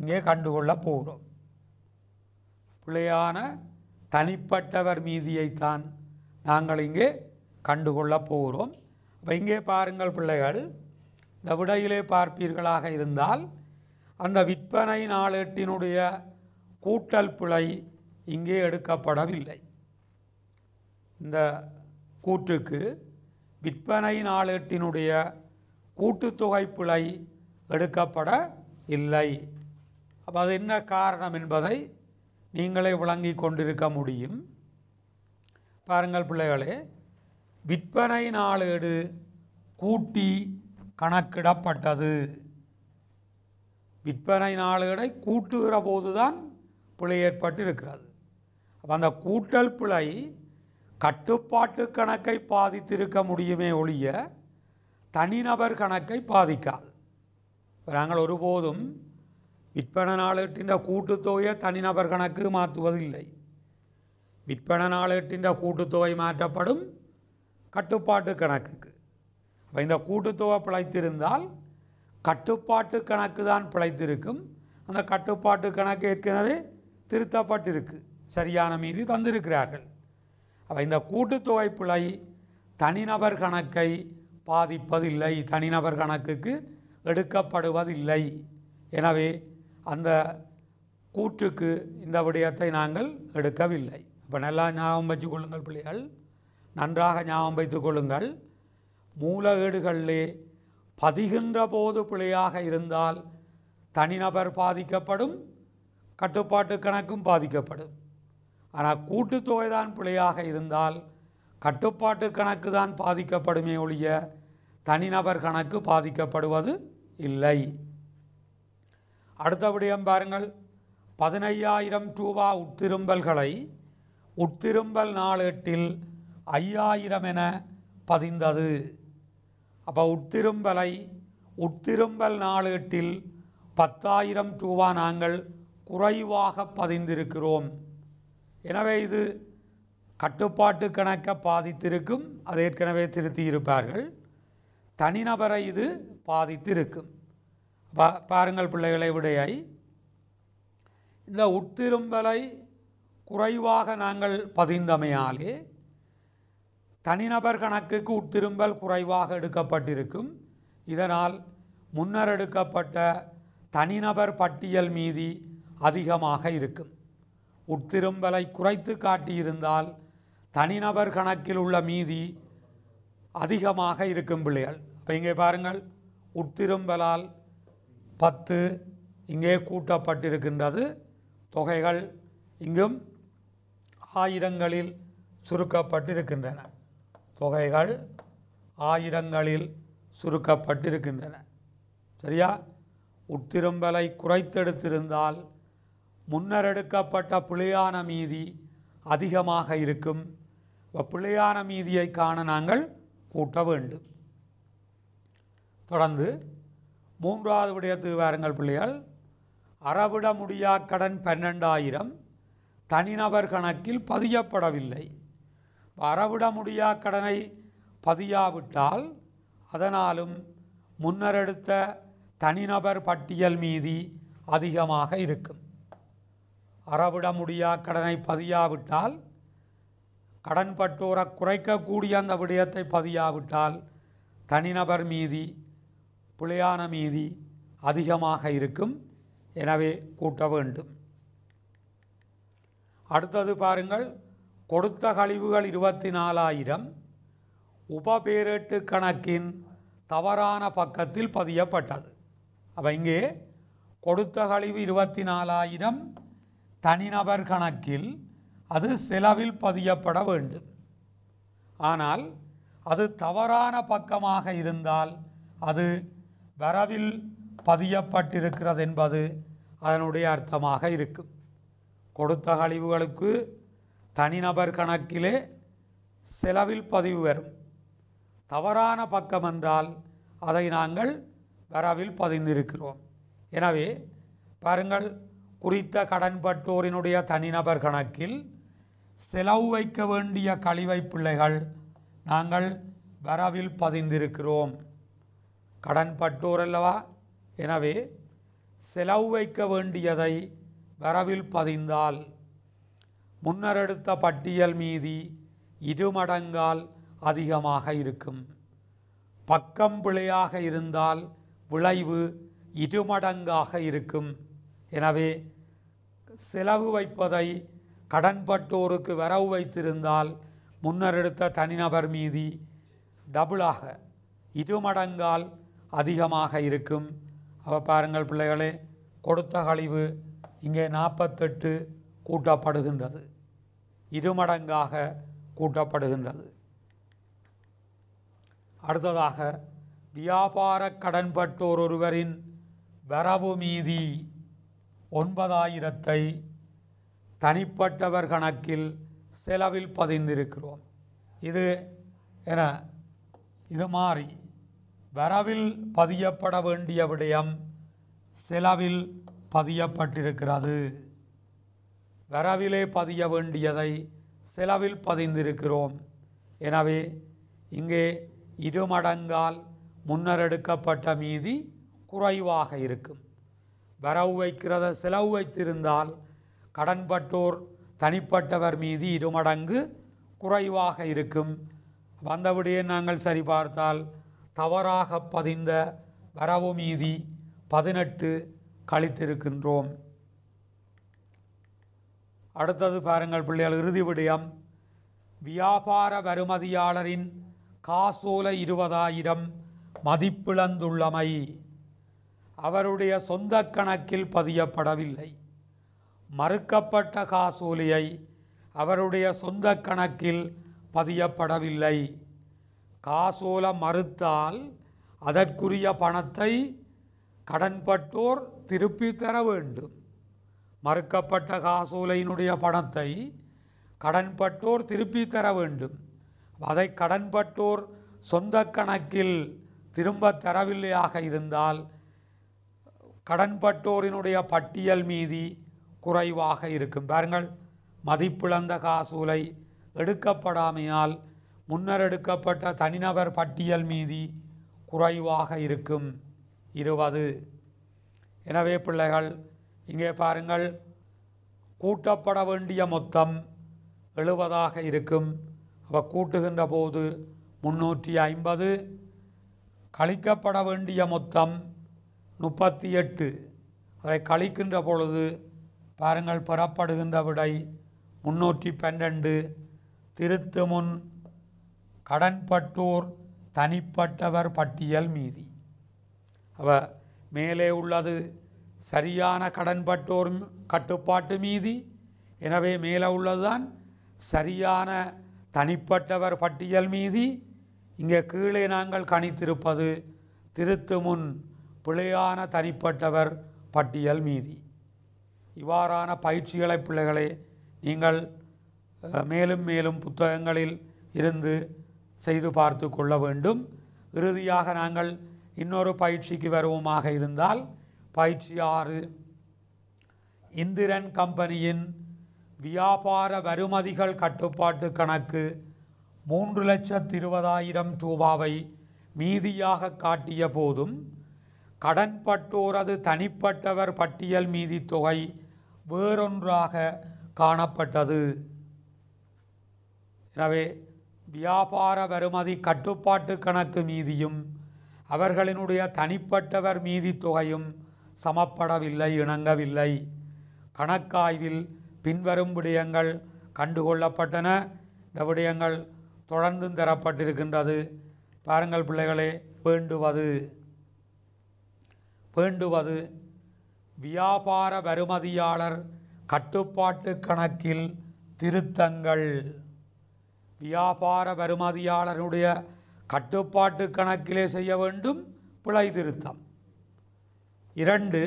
இங்கே கண்டுகொள்ளப் போகிறோம். பிழையான தனிப்பட்டவர் மீதியைத்தான் நாங்கள் இங்கே கண்டுகொள்ளப் போகிறோம். அப்போ இங்கே பாருங்கள் பிள்ளைகள் இந்த விடையிலே பார்ப்பீர்களாக இருந்தால் அந்த விற்பனை நாளேட்டினுடைய கூட்டல் பிழை இங்கே எடுக்கப்படவில்லை. இந்த கூற்றுக்கு விற்பனை நாளேட்டினுடைய கூட்டுத்தொகை பிழை எடுக்கப்பட இல்லை அப்போ அது என்ன காரணம் என்பதை நீங்களே விளங்கிக் கொண்டிருக்க முடியும். பாருங்கள் பிள்ளைகளே விற்பனை நாளேடு கூட்டி கணக்கிடப்பட்டது. விற்பனை நாளேடை கூட்டுகிற போதுதான் பிழை ஏற்பட்டு இருக்கிறது அப்போ அந்த கூட்டல் பிழை கட்டுப்பாட்டு கணக்கை பாதித்திருக்க முடியுமே ஒழிய தனிநபர் கணக்கை பாதிக்காது. நாங்கள் ஒருபோதும் விற்பனை நாளேட்டின்ற கூட்டுத்தொகையை தனிநபர் கணக்கு மாற்றுவதில்லை. விற்பனை நாளேட்டின்ற கூட்டுத்தொகை மாற்றப்படும் கட்டுப்பாட்டு கணக்குக்கு. அப்போ இந்த கூட்டுத்தொகை பிழைத்திருந்தால் கட்டுப்பாட்டு கணக்கு தான் பிழைத்திருக்கும். அந்த கட்டுப்பாட்டு கணக்கு ஏற்கனவே திருத்தப்பட்டிருக்கு. சரியான மீதி தந்திருக்கிறார்கள். அப்போ இந்த கூட்டுத்தொகை பிழை தனிநபர் கணக்கை பாதிப்பதில்லை. தனிநபர் கணக்குக்கு எடுக்கப்படுவதில்லை. எனவே அந்த கூற்றுக்கு இந்த விடயத்தை நாங்கள் எடுக்கவில்லை. அப்போ நல்லா ஞாபகம் வச்சு கொள்ளுங்கள் பிள்ளைகள். நன்றாக ஞாபகம் வைத்து கொள்ளுங்கள். மூலகேடுகளிலே பதிகின்ற போது பிழையாக இருந்தால் தனிநபர் பாதிக்கப்படும் கட்டுப்பாட்டு கணக்கும் பாதிக்கப்படும். ஆனால் கூட்டுத்தொகை தான் பிழையாக இருந்தால் கட்டுப்பாட்டு கணக்கு தான் பாதிக்கப்படுமே ஒழிய தனிநபர் கணக்கு பாதிக்கப்படுவது இல்லை. அடுத்த விடயம் பாருங்கள். பதினையாயிரம் ரூபா உட்திரும்பல்களை உட்திரும்பல் நாளேட்டில் ஐயாயிரம் என பதிந்தது. அப்போ உட்திரும்பலை உட்திரும்பல் நாளேட்டில் பத்தாயிரம் ரூபா நாங்கள் குறைவாக பதிந்திருக்கிறோம். எனவே இது கட்டுப்பாட்டு கணக்கை பாதித்திருக்கும் அது ஏற்கனவே திருத்தி இருப்பார்கள் தனிநபரை இது பாதித்திருக்கும். பா பாருங்கள் பிள்ளைகளை விடையை இந்த உட்திரும்பலை குறைவாக நாங்கள் பதிந்தமையாலே தனிநபர் கணக்குக்கு உட்திரும்பல் குறைவாக எடுக்கப்பட்டிருக்கும். இதனால் முன்னர் எடுக்கப்பட்ட தனிநபர் பட்டியல் மீதி அதிகமாக இருக்கும். உட்திரும்பலை குறைத்து காட்டியிருந்தால் தனிநபர் கணக்கில் உள்ள மீதி அதிகமாக இருக்கும் பிள்ளைகள். இப்போ இங்கே பாருங்கள் உட்திரும்பலால் பத்து இங்கே கூட்டப்பட்டிருக்கின்றது. தொகைகள் இங்கும் ஆயிரங்களில் சுருக்கப்பட்டிருக்கின்றன. தொகைகள் ஆயிரங்களில் சுருக்கப்பட்டிருக்கின்றன. சரியா? உட்திரும்பலை குறைத்தெடுத்திருந்தால் முன்னர் எடுக்கப்பட்ட பிழையான மீதி அதிகமாக இருக்கும். பிள்ளையான பிழையான மீதியை காண நாங்கள் கூட்ட வேண்டும். தொடர்ந்து மூன்றாவது விடயத்துக்கு வாருங்கள் பிள்ளைகள் அறவிட முடியா கடன் பன்னெண்டாயிரம் தனிநபர் கணக்கில் பதியப்படவில்லை. அறவிட முடியா கடனை பதியாவிட்டால் அதனாலும் முன்னர் எடுத்த தனிநபர் பட்டியல் மீதி அதிகமாக இருக்கும். அறவிட முடியா கடனை பதியாவிட்டால் கடன்பட்டோரை குறைக்கக்கூடிய அந்த விடயத்தை பதியாவிட்டால் தனிநபர் மீதி பிழையான மீதி அதிகமாக இருக்கும். எனவே கூட்ட வேண்டும். அடுத்தது பாருங்கள். கொடுத்த கழிவுகள் இருபத்தி நாலாயிரம் உபபேரேட்டு கணக்கின் தவறான பக்கத்தில் பதியப்பட்டது. அப்போ இங்கே கொடுத்த கழிவு இருபத்தி நாலாயிரம் தனிநபர் கணக்கில் அது செலவில் பதியப்பட வேண்டும். ஆனால் அது தவறான பக்கமாக இருந்தால் அது வரவில் பதியப்பட்டிருக்கிறது என்பது அதனுடைய அர்த்தமாக இருக்கும். கொடுத்த கழிவுகளுக்கு தனிநபர் கணக்கிலே செலவில் பதிவு வரும். தவறான பக்கம் என்றால் அதை நாங்கள் வரவில் பதிந்திருக்கிறோம். எனவே பாருங்கள் குறித்த கடன்பட்டோரினுடைய தனிநபர் கணக்கில் செலவு வைக்க வேண்டிய கழிவை பிள்ளைகள் நாங்கள் வரவில் பதிந்திருக்கிறோம். கடன்பட்டோர் அல்லவா? எனவே செலவு வைக்க வேண்டியதை வரவில் பதிந்தால் முன்னர் எடுத்த பட்டியல் மீதி இருமடங்கால் அதிகமாக இருக்கும். பக்கம் பிழையாக இருந்தால் விளைவு இருமடங்காக இருக்கும். எனவே செலவு வைப்பதை கடன்பட்டோருக்கு வரவு வைத்திருந்தால் முன்னர் எடுத்த தனிநபர் மீதி டபுளாக இருமடங்கால் அதிகமாக இருக்கும். அவ பாருங்கள் பிள்ளைகளே கொடுத்த கழிவு இங்கே நாற்பத்தெட்டு கூட்டப்படுகின்றது. இருமடங்காக கூட்டப்படுகின்றது. அடுத்ததாக வியாபார கடன்பட்டோர் ஒருவரின் வரவு மீதி ஒன்பதாயிரத்தை தனிப்பட்டவர் கணக்கில் செலவில் பதிந்திருக்கிறோம். இது என இது மாறி வரவில் பதியப்பட வேண்டிய விடயம் செலவில் பதியப்பட்டிருக்கிறது. வரவிலே பதிய வேண்டியதை செலவில் பதிந்திருக்கிறோம். எனவே இங்கே இருமடங்கால் முன்னர் எடுக்கப்பட்ட மீதி குறைவாக இருக்கும். வரவு வைக்கிறத செலவு வைத்திருந்தால் கடன்பட்டோர் தனிப்பட்டவர் மீதி இருமடங்கு குறைவாக இருக்கும். வந்தபடியே நாங்கள் சரிபார்த்தால் தவறாக பதிந்த வரவு மீதி பதினெட்டு கழித்திருக்கின்றோம். அடுத்தது பாருங்கள் பிள்ளைகள் இறுதி விடயம். வியாபார வருமதியாளரின் காசோலை இருபதாயிரம் மதிப்பிழந்துள்ளமை. அவருடைய சொந்த கணக்கில் பதியப்படவில்லை. மறுக்கப்பட்ட காசோலையை அவருடைய சொந்த கணக்கில் பதியப்படவில்லை. காசோல மறுத்தால் அதற்குரிய பணத்தை கடன்பட்டோர் திருப்பி தர வேண்டும். மறுக்கப்பட்ட காசோலையினுடைய பணத்தை கடன்பட்டோர் திருப்பி தர வேண்டும். அதை கடன்பட்டோர் சொந்த கணக்கில் திரும்ப தரவில்லையாக இருந்தால் கடன்பட்டோரினுடைய பட்டியல் மீதி குறைவாக இருக்கும். பாருங்கள் மதிப்பிழந்த காசூலை எடுக்கப்படாமையால் முன்னர் எடுக்கப்பட்ட தனிநபர் பட்டியல் மீதி குறைவாக இருக்கும். இருபது. எனவே பிள்ளைகள் இங்கே பாருங்கள் கூட்டப்பட வேண்டிய மொத்தம் எழுபதாக இருக்கும். அவ கூட்டுகின்ற போது முன்னூற்றி ஐம்பது. கழிக்கப்பட வேண்டிய மொத்தம் முப்பத்தி எட்டு. அதை கழிக்கின்ற பொழுது பாருங்கள் பெறப்படுகின்ற விடை முன்னூற்றி பன்னெண்டு திருத்து முன் கடன்பட்டோர் தனிப்பட்டவர் பட்டியல் மீதி. அவ மேலே உள்ளது சரியான கடன்பட்டோர் கட்டுப்பாட்டு மீதி. எனவே மேலே உள்ளதுதான் சரியான தனிப்பட்டவர் பட்டியல் மீதி. இங்கே கீழே நாங்கள் கணித்திருப்பது திருத்து முன் பிழையான தனிப்பட்டவர் பட்டியல் மீதி. இவ்வாறான பயிற்சிகளை பிள்ளைகளை நீங்கள் மேலும் மேலும் புத்தகங்களில் இருந்து செய்து பார்த்து கொள்ள வேண்டும். இறுதியாக நாங்கள் இன்னொரு பயிற்சிக்கு வருவோமாக இருந்தால் பயிற்சி ஆறு இந்திரன் கம்பெனியின் வியாபார வருமதிகள் கட்டுப்பாட்டு கணக்கு மூன்று லட்சத்து இருபதாயிரம் ரூபாவை மீதியாக காட்டிய போதும் கடன்பட்டோரது தனிப்பட்டவர் பட்டியல் மீதி தொகை வேறொன்றாக காணப்பட்டது. எனவே வியாபார வருமதி கட்டுப்பாட்டு கணக்கு மீதியும் அவர்களினுடைய தனிப்பட்டவர் மீதி தொகையும் சமப்படவில்லை இணங்கவில்லை. கணக்காய்வில் பின்வரும் விடயங்கள் கண்டுகொள்ளப்பட்டன. இந்த விடயங்கள் தொடர்ந்தும் தரப்பட்டிருக்கின்றது. பாருங்கள் பிள்ளைகளே வேண்டுவது. வேண்டுவது வியாபார வருமதியாளர் கட்டுப்பாட்டு கணக்கில் திருத்தங்கள். வியாபார வருமதியாளருடைய கட்டுப்பாட்டு கணக்கிலே செய்ய வேண்டும் பிழை திருத்தம். இரண்டு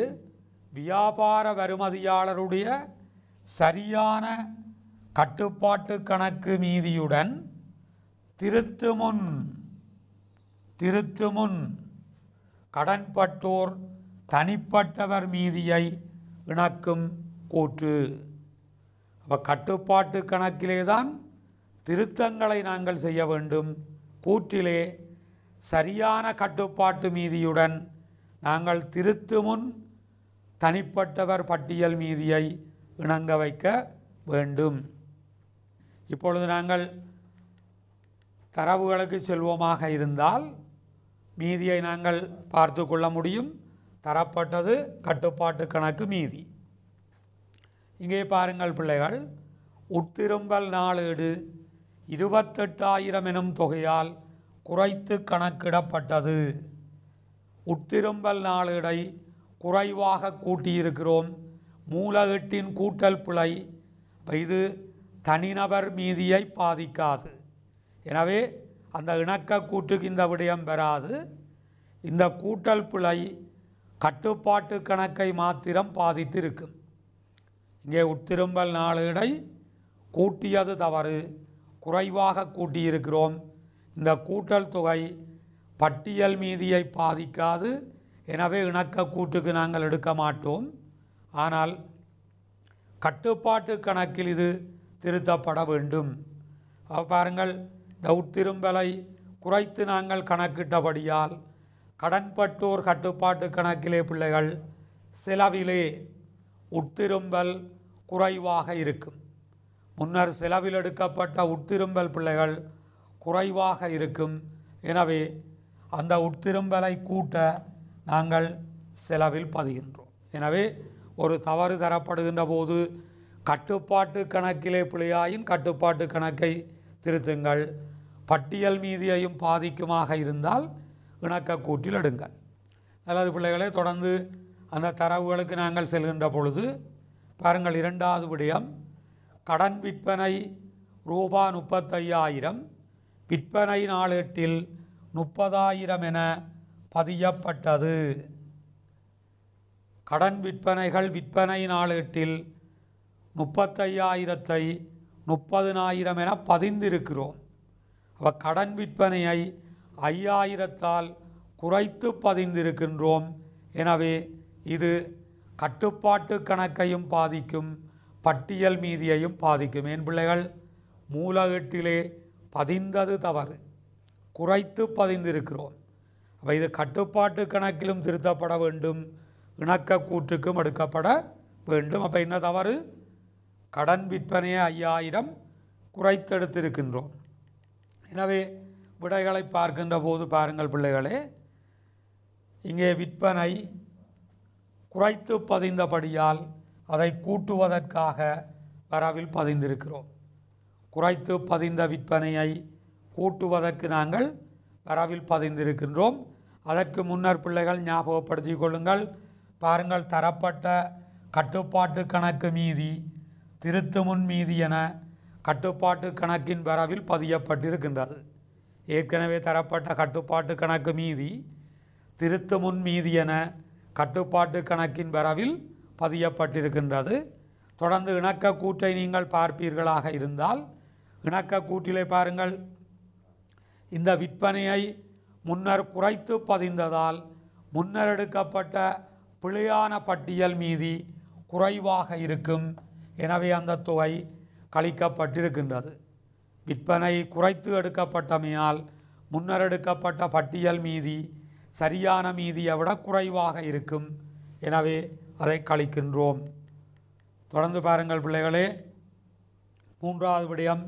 வியாபார வருமதியாளருடைய சரியான கட்டுப்பாட்டு கணக்கு மீதியுடன் திருத்துமுன் திருத்துமுன் கடன்பட்டோர் தனிப்பட்டவர் மீதியை இணக்கும் கூற்று. அப்போ கட்டுப்பாட்டு கணக்கிலே தான் திருத்தங்களை நாங்கள் செய்ய வேண்டும். கூற்றிலே சரியான கட்டுப்பாட்டு மீதியுடன் நாங்கள் திருத்துமுன் தனிப்பட்டவர் பட்டியல் மீதியை இணங்க வைக்க வேண்டும். இப்பொழுது நாங்கள் தரவுகளுக்கு செல்வோமாக இருந்தால் மீதியை நாங்கள் பார்த்து கொள்ள முடியும். தரப்பட்டது கட்டுப்பாட்டு கணக்கு மீதி. இங்கே பாருங்கள் பிள்ளைகள் உட்திரும்பல் நாளேடு இருபத்தெட்டாயிரம் எனும் தொகையால் குறைத்து கணக்கிடப்பட்டது. உட்திரும்பல் நாளேடை குறைவாக கூட்டியிருக்கிறோம். மூலகட்டின் கூட்டல் பிழை இது தனிநபர் மீதியை பாதிக்காது. எனவே அந்த இணக்க கூட்டுக்கு இந்த விடயம் பெறாது இந்த கூட்டல் பிழை கட்டுப்பாட்டு கணக்கை மாத்திரம் பாதித்திருக்கும். இங்கே உட்திரும்பல் நாளேடை கூட்டியது தவறு. குறைவாக கூட்டியிருக்கிறோம். இந்த கூட்டல் தொகை பட்டியல் மீதியை பாதிக்காது. எனவே இணக்க கூட்டுக்கு நாங்கள் எடுக்க மாட்டோம். ஆனால் கட்டுப்பாட்டு கணக்கில் இது திருத்தப்பட வேண்டும். பாருங்கள் இந்த உட்திரும்பலை குறைத்து நாங்கள் கணக்கிட்டபடியால் கடன்பட்டோர் கட்டுப்பாட்டு கணக்கிலே பிள்ளைகள் செலவிலே உட்திரும்பல் குறைவாக இருக்கும். முன்னர் செலவில் எடுக்கப்பட்ட உட்திரும்பல் பிள்ளைகள் குறைவாக இருக்கும். எனவே அந்த உட்திரும்பலை கூட்ட நாங்கள் செலவில் பதிகின்றோம். எனவே ஒரு தவறு தரப்படுகின்ற போது கட்டுப்பாட்டு கணக்கிலே பிழையாயின் கட்டுப்பாட்டு கணக்கை திருத்துங்கள். பட்டியல் மீதியையும் பாதிக்குமாக இருந்தால் இணக்க கூட்டில் எடுங்கள். நல்லது பிள்ளைகளை தொடர்ந்து அந்த தரவுகளுக்கு நாங்கள் செல்கின்ற பொழுது பாருங்கள் இரண்டாவது விடயம். கடன் விற்பனை ரூபா முப்பத்தையாயிரம் விற்பனை நாளேட்டில் முப்பதாயிரம் என பதியப்பட்டது. கடன் விற்பனைகள் விற்பனை நாளேட்டில் முப்பத்தையாயிரத்தை முப்பதினாயிரம் என பதிந்திருக்கிறோம். அப்போ கடன் விற்பனையை ஐயாயிரத்தால் குறைத்து பதிந்திருக்கின்றோம். எனவே இது கட்டுப்பாட்டு கணக்கையும் பாதிக்கும் பட்டியல் மீதியையும் பாதிக்கும். என் பிள்ளைகள்? மூலகட்டிலே பதிந்தது தவறு. குறைத்து பதிந்திருக்கிறோம். அப்போ இது கட்டுப்பாட்டு கணக்கிலும் திருத்தப்பட வேண்டும். இணக்க கூற்றுக்கும் எடுக்கப்பட வேண்டும். அப்போ என்ன தவறு? கடன் விற்பனையை ஐயாயிரம் குறைத்தெடுத்திருக்கின்றோம். எனவே விடைகளை பார்க்கின்ற போது பாருங்கள் பிள்ளைகளே. இங்கே விற்பனை குறைத்து பதிந்தபடியால் அதை கூட்டுவதற்காக வரவில் பதிந்திருக்கிறோம். குறைத்து பதிந்த விற்பனையை கூட்டுவதற்கு நாங்கள் வரவில் பதிந்திருக்கின்றோம். அதற்கு முன்னர் பிள்ளைகள் ஞாபகப்படுத்திக் கொள்ளுங்கள். பாருங்கள் தரப்பட்ட கட்டுப்பாட்டு கணக்கு மீதி திருத்துமுன் மீதி என கட்டுப்பாட்டு கணக்கின் வரவில் பதியப்பட்டிருக்கின்றது. ஏற்கனவே தரப்பட்ட கட்டுப்பாட்டு கணக்கு மீதி திருத்துமுன் மீதி என கட்டுப்பாட்டு கணக்கின் வரவில் பதியப்பட்டிருக்கின்றது. தொடர்ந்து இணக்கக்கூற்றை நீங்கள் பார்ப்பீர்களாக இருந்தால் இணக்க பாருங்கள். இந்த விற்பனையை முன்னர் குறைத்து பதிந்ததால் முன்னர் எடுக்கப்பட்ட பிழையான பட்டியல் மீதி குறைவாக இருக்கும். எனவே அந்த தொகை கழிக்கப்பட்டிருக்கின்றது. விற்பனை குறைத்து எடுக்கப்பட்டமையால் முன்னர் எடுக்கப்பட்ட பட்டியல் மீதி சரியான மீதியை விட குறைவாக இருக்கும். எனவே அதை கழிக்கின்றோம். தொடர்ந்து பாருங்கள் பிள்ளைகளே. மூன்றாவது விடயம்.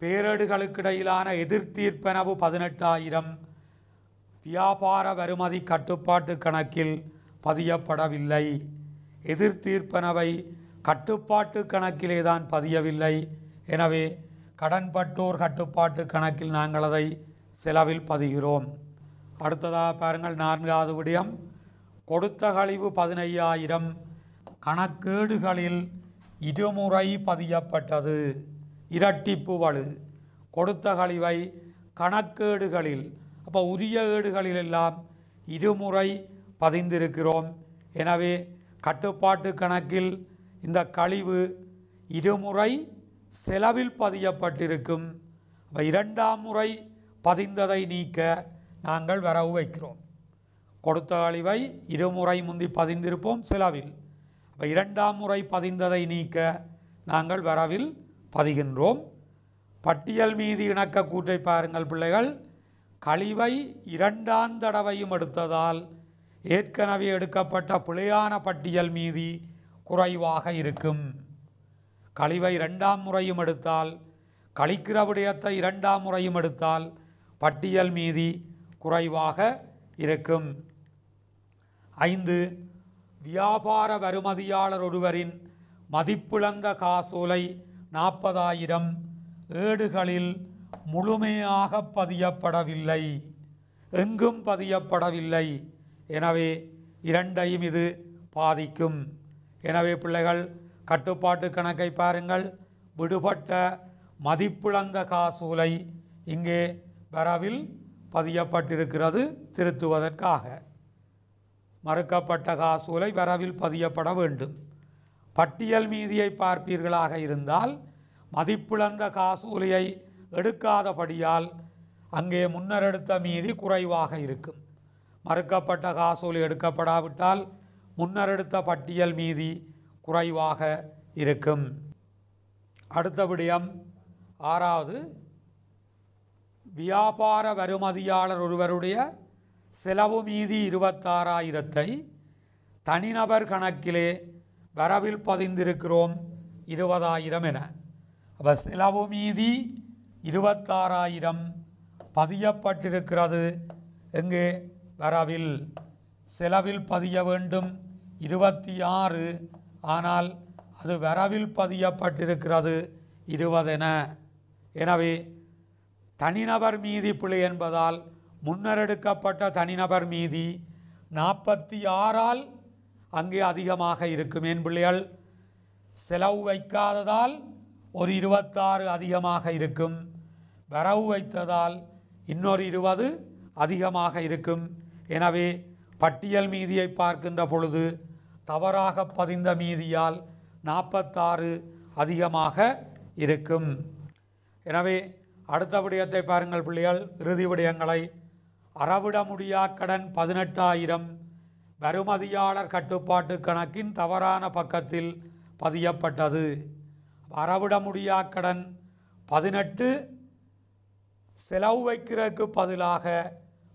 பேரேடுகளுக்கிடையிலான எதிர்த்தீர்ப்பெனவு பதினெட்டாயிரம். வியாபார வருமதி கட்டுப்பாட்டு கணக்கில் பதியப்படவில்லை. எதிர்த்தீர்ப்பனவை கட்டுப்பாட்டு கணக்கிலே தான் பதியவில்லை. எனவே கடன்பட்டோர் கட்டுப்பாட்டு கணக்கில் நாங்கள் அதை செலவில் பதிகிறோம். அடுத்ததாக பாருங்கள் நான்காவது விடயம். கொடுத்த கழிவு பதினையாயிரம் கணக்கேடுகளில் இருமுறை பதியப்பட்டது. இரட்டிப்பு வலு. கொடுத்த கழிவை கணக்கேடுகளில் அப்போ உரிய ஏடுகளில் எல்லாம் இருமுறை பதிந்திருக்கிறோம். எனவே கட்டுப்பாட்டு கணக்கில் இந்த கழிவு இருமுறை செலவில் பதியப்பட்டிருக்கும். இரண்டாம் முறை பதிந்ததை நீக்க நாங்கள் வரவு வைக்கிறோம். கொடுத்த கழிவை இருமுறை முந்தி பதிந்திருப்போம் செலவில். அப்போ இரண்டாம் முறை பதிந்ததை நீக்க நாங்கள் வரவில் பதிகின்றோம். பட்டியல் மீது இணக்க கூற்றை பாருங்கள் பிள்ளைகள். கழிவை இரண்டாம் தடவையும் எடுத்ததால் ஏற்கனவே எடுக்கப்பட்ட பிழையான பட்டியல் மீதி குறைவாக இருக்கும். கழிவை இரண்டாம் முறையும் எடுத்தால் கழிக்கிற விடயத்தை இரண்டாம் முறையும் எடுத்தால் பட்டியல் மீதி குறைவாக இருக்கும். ஐந்து வியாபார வருமதியாளர் ஒருவரின் மதிப்பிழந்த காசோலை நாற்பதாயிரம் ஏடுகளில் முழுமையாக பதியப்படவில்லை. எங்கும் பதியப்படவில்லை. எனவே இரண்டையும் இது பாதிக்கும். எனவே பிள்ளைகள் கட்டுப்பாட்டு கணக்கை பாருங்கள். விடுபட்ட மதிப்பிழந்த காசூலை இங்கே வரவில் பதியப்பட்டிருக்கிறது திருத்துவதற்காக. மறுக்கப்பட்ட காசூலை வரவில் பதியப்பட வேண்டும். பட்டியல் மீதியை பார்ப்பீர்களாக இருந்தால் மதிப்பிழந்த காசூலையை எடுக்காதபடியால் அங்கே முன்னர் எடுத்த மீதி குறைவாக இருக்கும். மறுக்கப்பட்ட காசூலி எடுக்கப்படாவிட்டால் முன்னர் எடுத்த பட்டியல் மீதி குறைவாக இருக்கும். அடுத்த விடயம் ஆறாவது வியாபார வருமதியாளர் ஒருவருடைய செலவு மீதி இருபத்தாறாயிரத்தை தனிநபர் கணக்கிலே வரவில் பதிந்திருக்கிறோம் இருபதாயிரம் என. அப்போ செலவு மீதி இருபத்தாறாயிரம் பதியப்பட்டிருக்கிறது. எங்கே? வரவில். செலவில் பதிய வேண்டும். இருபத்தி ஆறு ஆனால் அது வரவில் பதியப்பட்டிருக்கிறது இருபதென எனவே தனிநபர் மீதி பிழை என்பதால் முன்னரெடுக்கப்பட்ட தனிநபர் மீதி நாற்பத்தி ஆறால் அங்கே அதிகமாக இருக்கும் என் பிள்ளைகள். செலவு வைக்காததால் ஒரு இருபத்தாறு அதிகமாக இருக்கும். வரவு வைத்ததால் இன்னொரு இருபது அதிகமாக இருக்கும். எனவே பட்டியல் மீதியை பார்க்கின்ற பொழுது தவறாக பதிந்த மீதியால் நாற்பத்தாறு அதிகமாக இருக்கும். எனவே அடுத்த விடயத்தை பாருங்கள் பிள்ளைகள். இறுதி விடயங்களை அறவிட முடியா கடன் பதினெட்டாயிரம். வருமதியாளர் கட்டுப்பாட்டு கணக்கின் தவறான பக்கத்தில் பதியப்பட்டது. அறவிட முடியா கடன் பதினெட்டு. செலவு வைக்கிறதுக்கு பதிலாக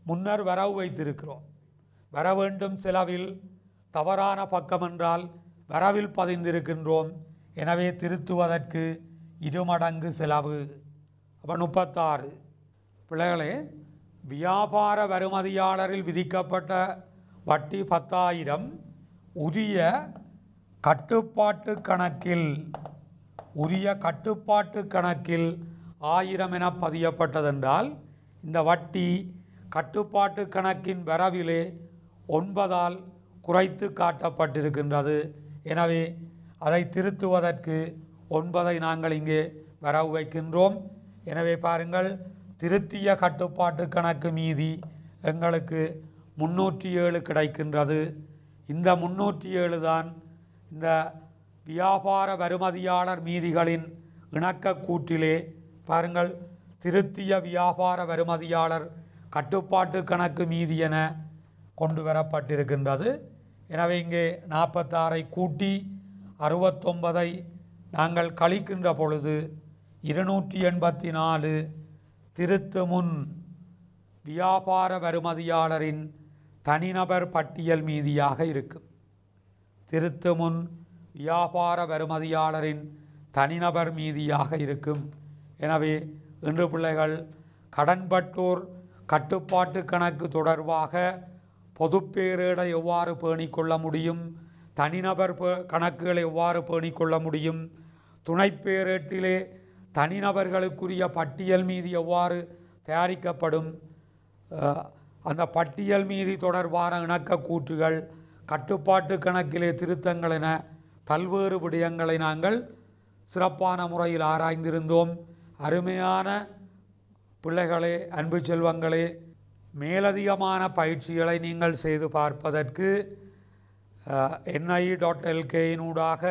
முன்னர் வரவு வைத்திருக்கிறோம். வர வேண்டும் செலவில் தவறான பக்கம் என்றால் வரவில் பதிந்திருக்கின்றோம். எனவே திருத்துவதற்கு இருமடங்கு செலவு. அப்போ முப்பத்தாறு. பிள்ளைகளே வியாபார வருமதியாளரில் விதிக்கப்பட்ட வட்டி பத்தாயிரம். உரிய கட்டுப்பாட்டு கணக்கில் உரிய கட்டுப்பாட்டு கணக்கில் ஆயிரம் என பதியப்பட்டதென்றால் இந்த வட்டி கட்டுப்பாட்டு கணக்கின் வரவிலே ஒன்பதால் குறைத்து காட்டப்பட்டிருக்கின்றது. எனவே அதை திருத்துவதற்கு ஒன்பதை நாங்கள் இங்கே வரவு வைக்கின்றோம். எனவே பாருங்கள் திருத்திய கட்டுப்பாட்டு கணக்கு மீதி எங்களுக்கு முன்னூற்றி ஏழு கிடைக்கின்றது. இந்த முன்னூற்றி ஏழு தான் இந்த வியாபார வருமதியாளர் மீதிகளின் இணக்க பாருங்கள் திருத்திய வியாபார வருமதியாளர் கட்டுப்பாட்டு கணக்கு மீதி என கொண்டு வரப்பட்டிருக்கின்றது. எனவே இங்கே நாற்பத்தாறை கூட்டி அறுபத்தொன்பதை நாங்கள் கழிக்கின்ற பொழுது இருநூற்றி எண்பத்தி நாலு திருத்து முன் வியாபார வருமதியாளரின் தனிநபர் பட்டியல் மீதியாக இருக்கும். திருத்து முன் வியாபார வருமதியாளரின் தனிநபர் மீதியாக இருக்கும். எனவே இன்று பிள்ளைகள் கடன்பட்டோர் கட்டுப்பாட்டு கணக்கு தொடர்பாக பொதுப்பேரேடை எவ்வாறு பேணிக்கொள்ள முடியும்? தனிநபர் பே- கணக்குகளை எவ்வாறு பேணிக்கொள்ள முடியும்? துணைப்பேரேட்டிலே தனிநபர்களுக்குரிய பட்டியல் மீது எவ்வாறு தயாரிக்கப்படும்? அந்த பட்டியல் மீதி தொடர்பான இணக்கக்கூற்றுகள் கட்டுப்பாட்டு கணக்கிலே திருத்தங்கள் என பல்வேறு விடயங்களை நாங்கள் சிறப்பான முறையில் ஆராய்ந்திருந்தோம். அருமையான பிள்ளைகளே அன்பு செல்வங்களே மேலதிகமான பயிற்சிகளை நீங்கள் செய்து பார்ப்பதற்கு என்ஐ டாட் எல்கேயினூடாக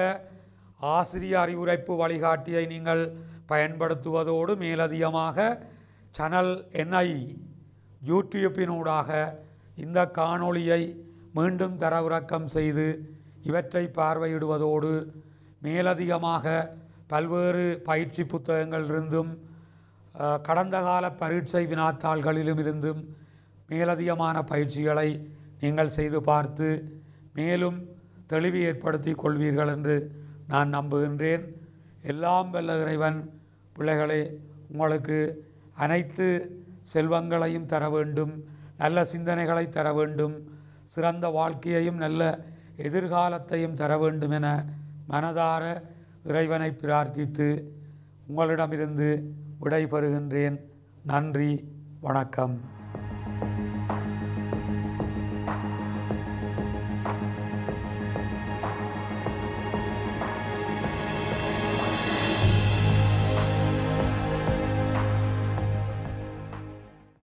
ஆசிரிய அறிவுரைப்பு வழிகாட்டியை நீங்கள் பயன்படுத்துவதோடு மேலதிகமாக சேனல் என்ஐ யூடியூப்பினூடாக இந்த காணொளியை மீண்டும் தரவிறக்கம் செய்து இவற்றை பார்வையிடுவதோடு மேலதிகமாக பல்வேறு பயிற்சி புத்தகங்களிலிருந்தும் கடந்த கால பரீட்சை வினாத்தாள்களிலும் இருந்தும் மேலதிகமான பயிற்சிகளை நீங்கள் செய்து பார்த்து மேலும் தெளிவு ஏற்படுத்தி கொள்வீர்கள் என்று நான் நம்புகின்றேன். எல்லாம் வெல்ல இறைவன் பிள்ளைகளே உங்களுக்கு அனைத்து செல்வங்களையும் தர வேண்டும் நல்ல சிந்தனைகளை தர வேண்டும் சிறந்த வாழ்க்கையையும் நல்ல எதிர்காலத்தையும் தர வேண்டும் என மனதார இறைவனை பிரார்த்தித்து உங்களிடமிருந்து விடைபெறுகின்றேன். நன்றி வணக்கம்.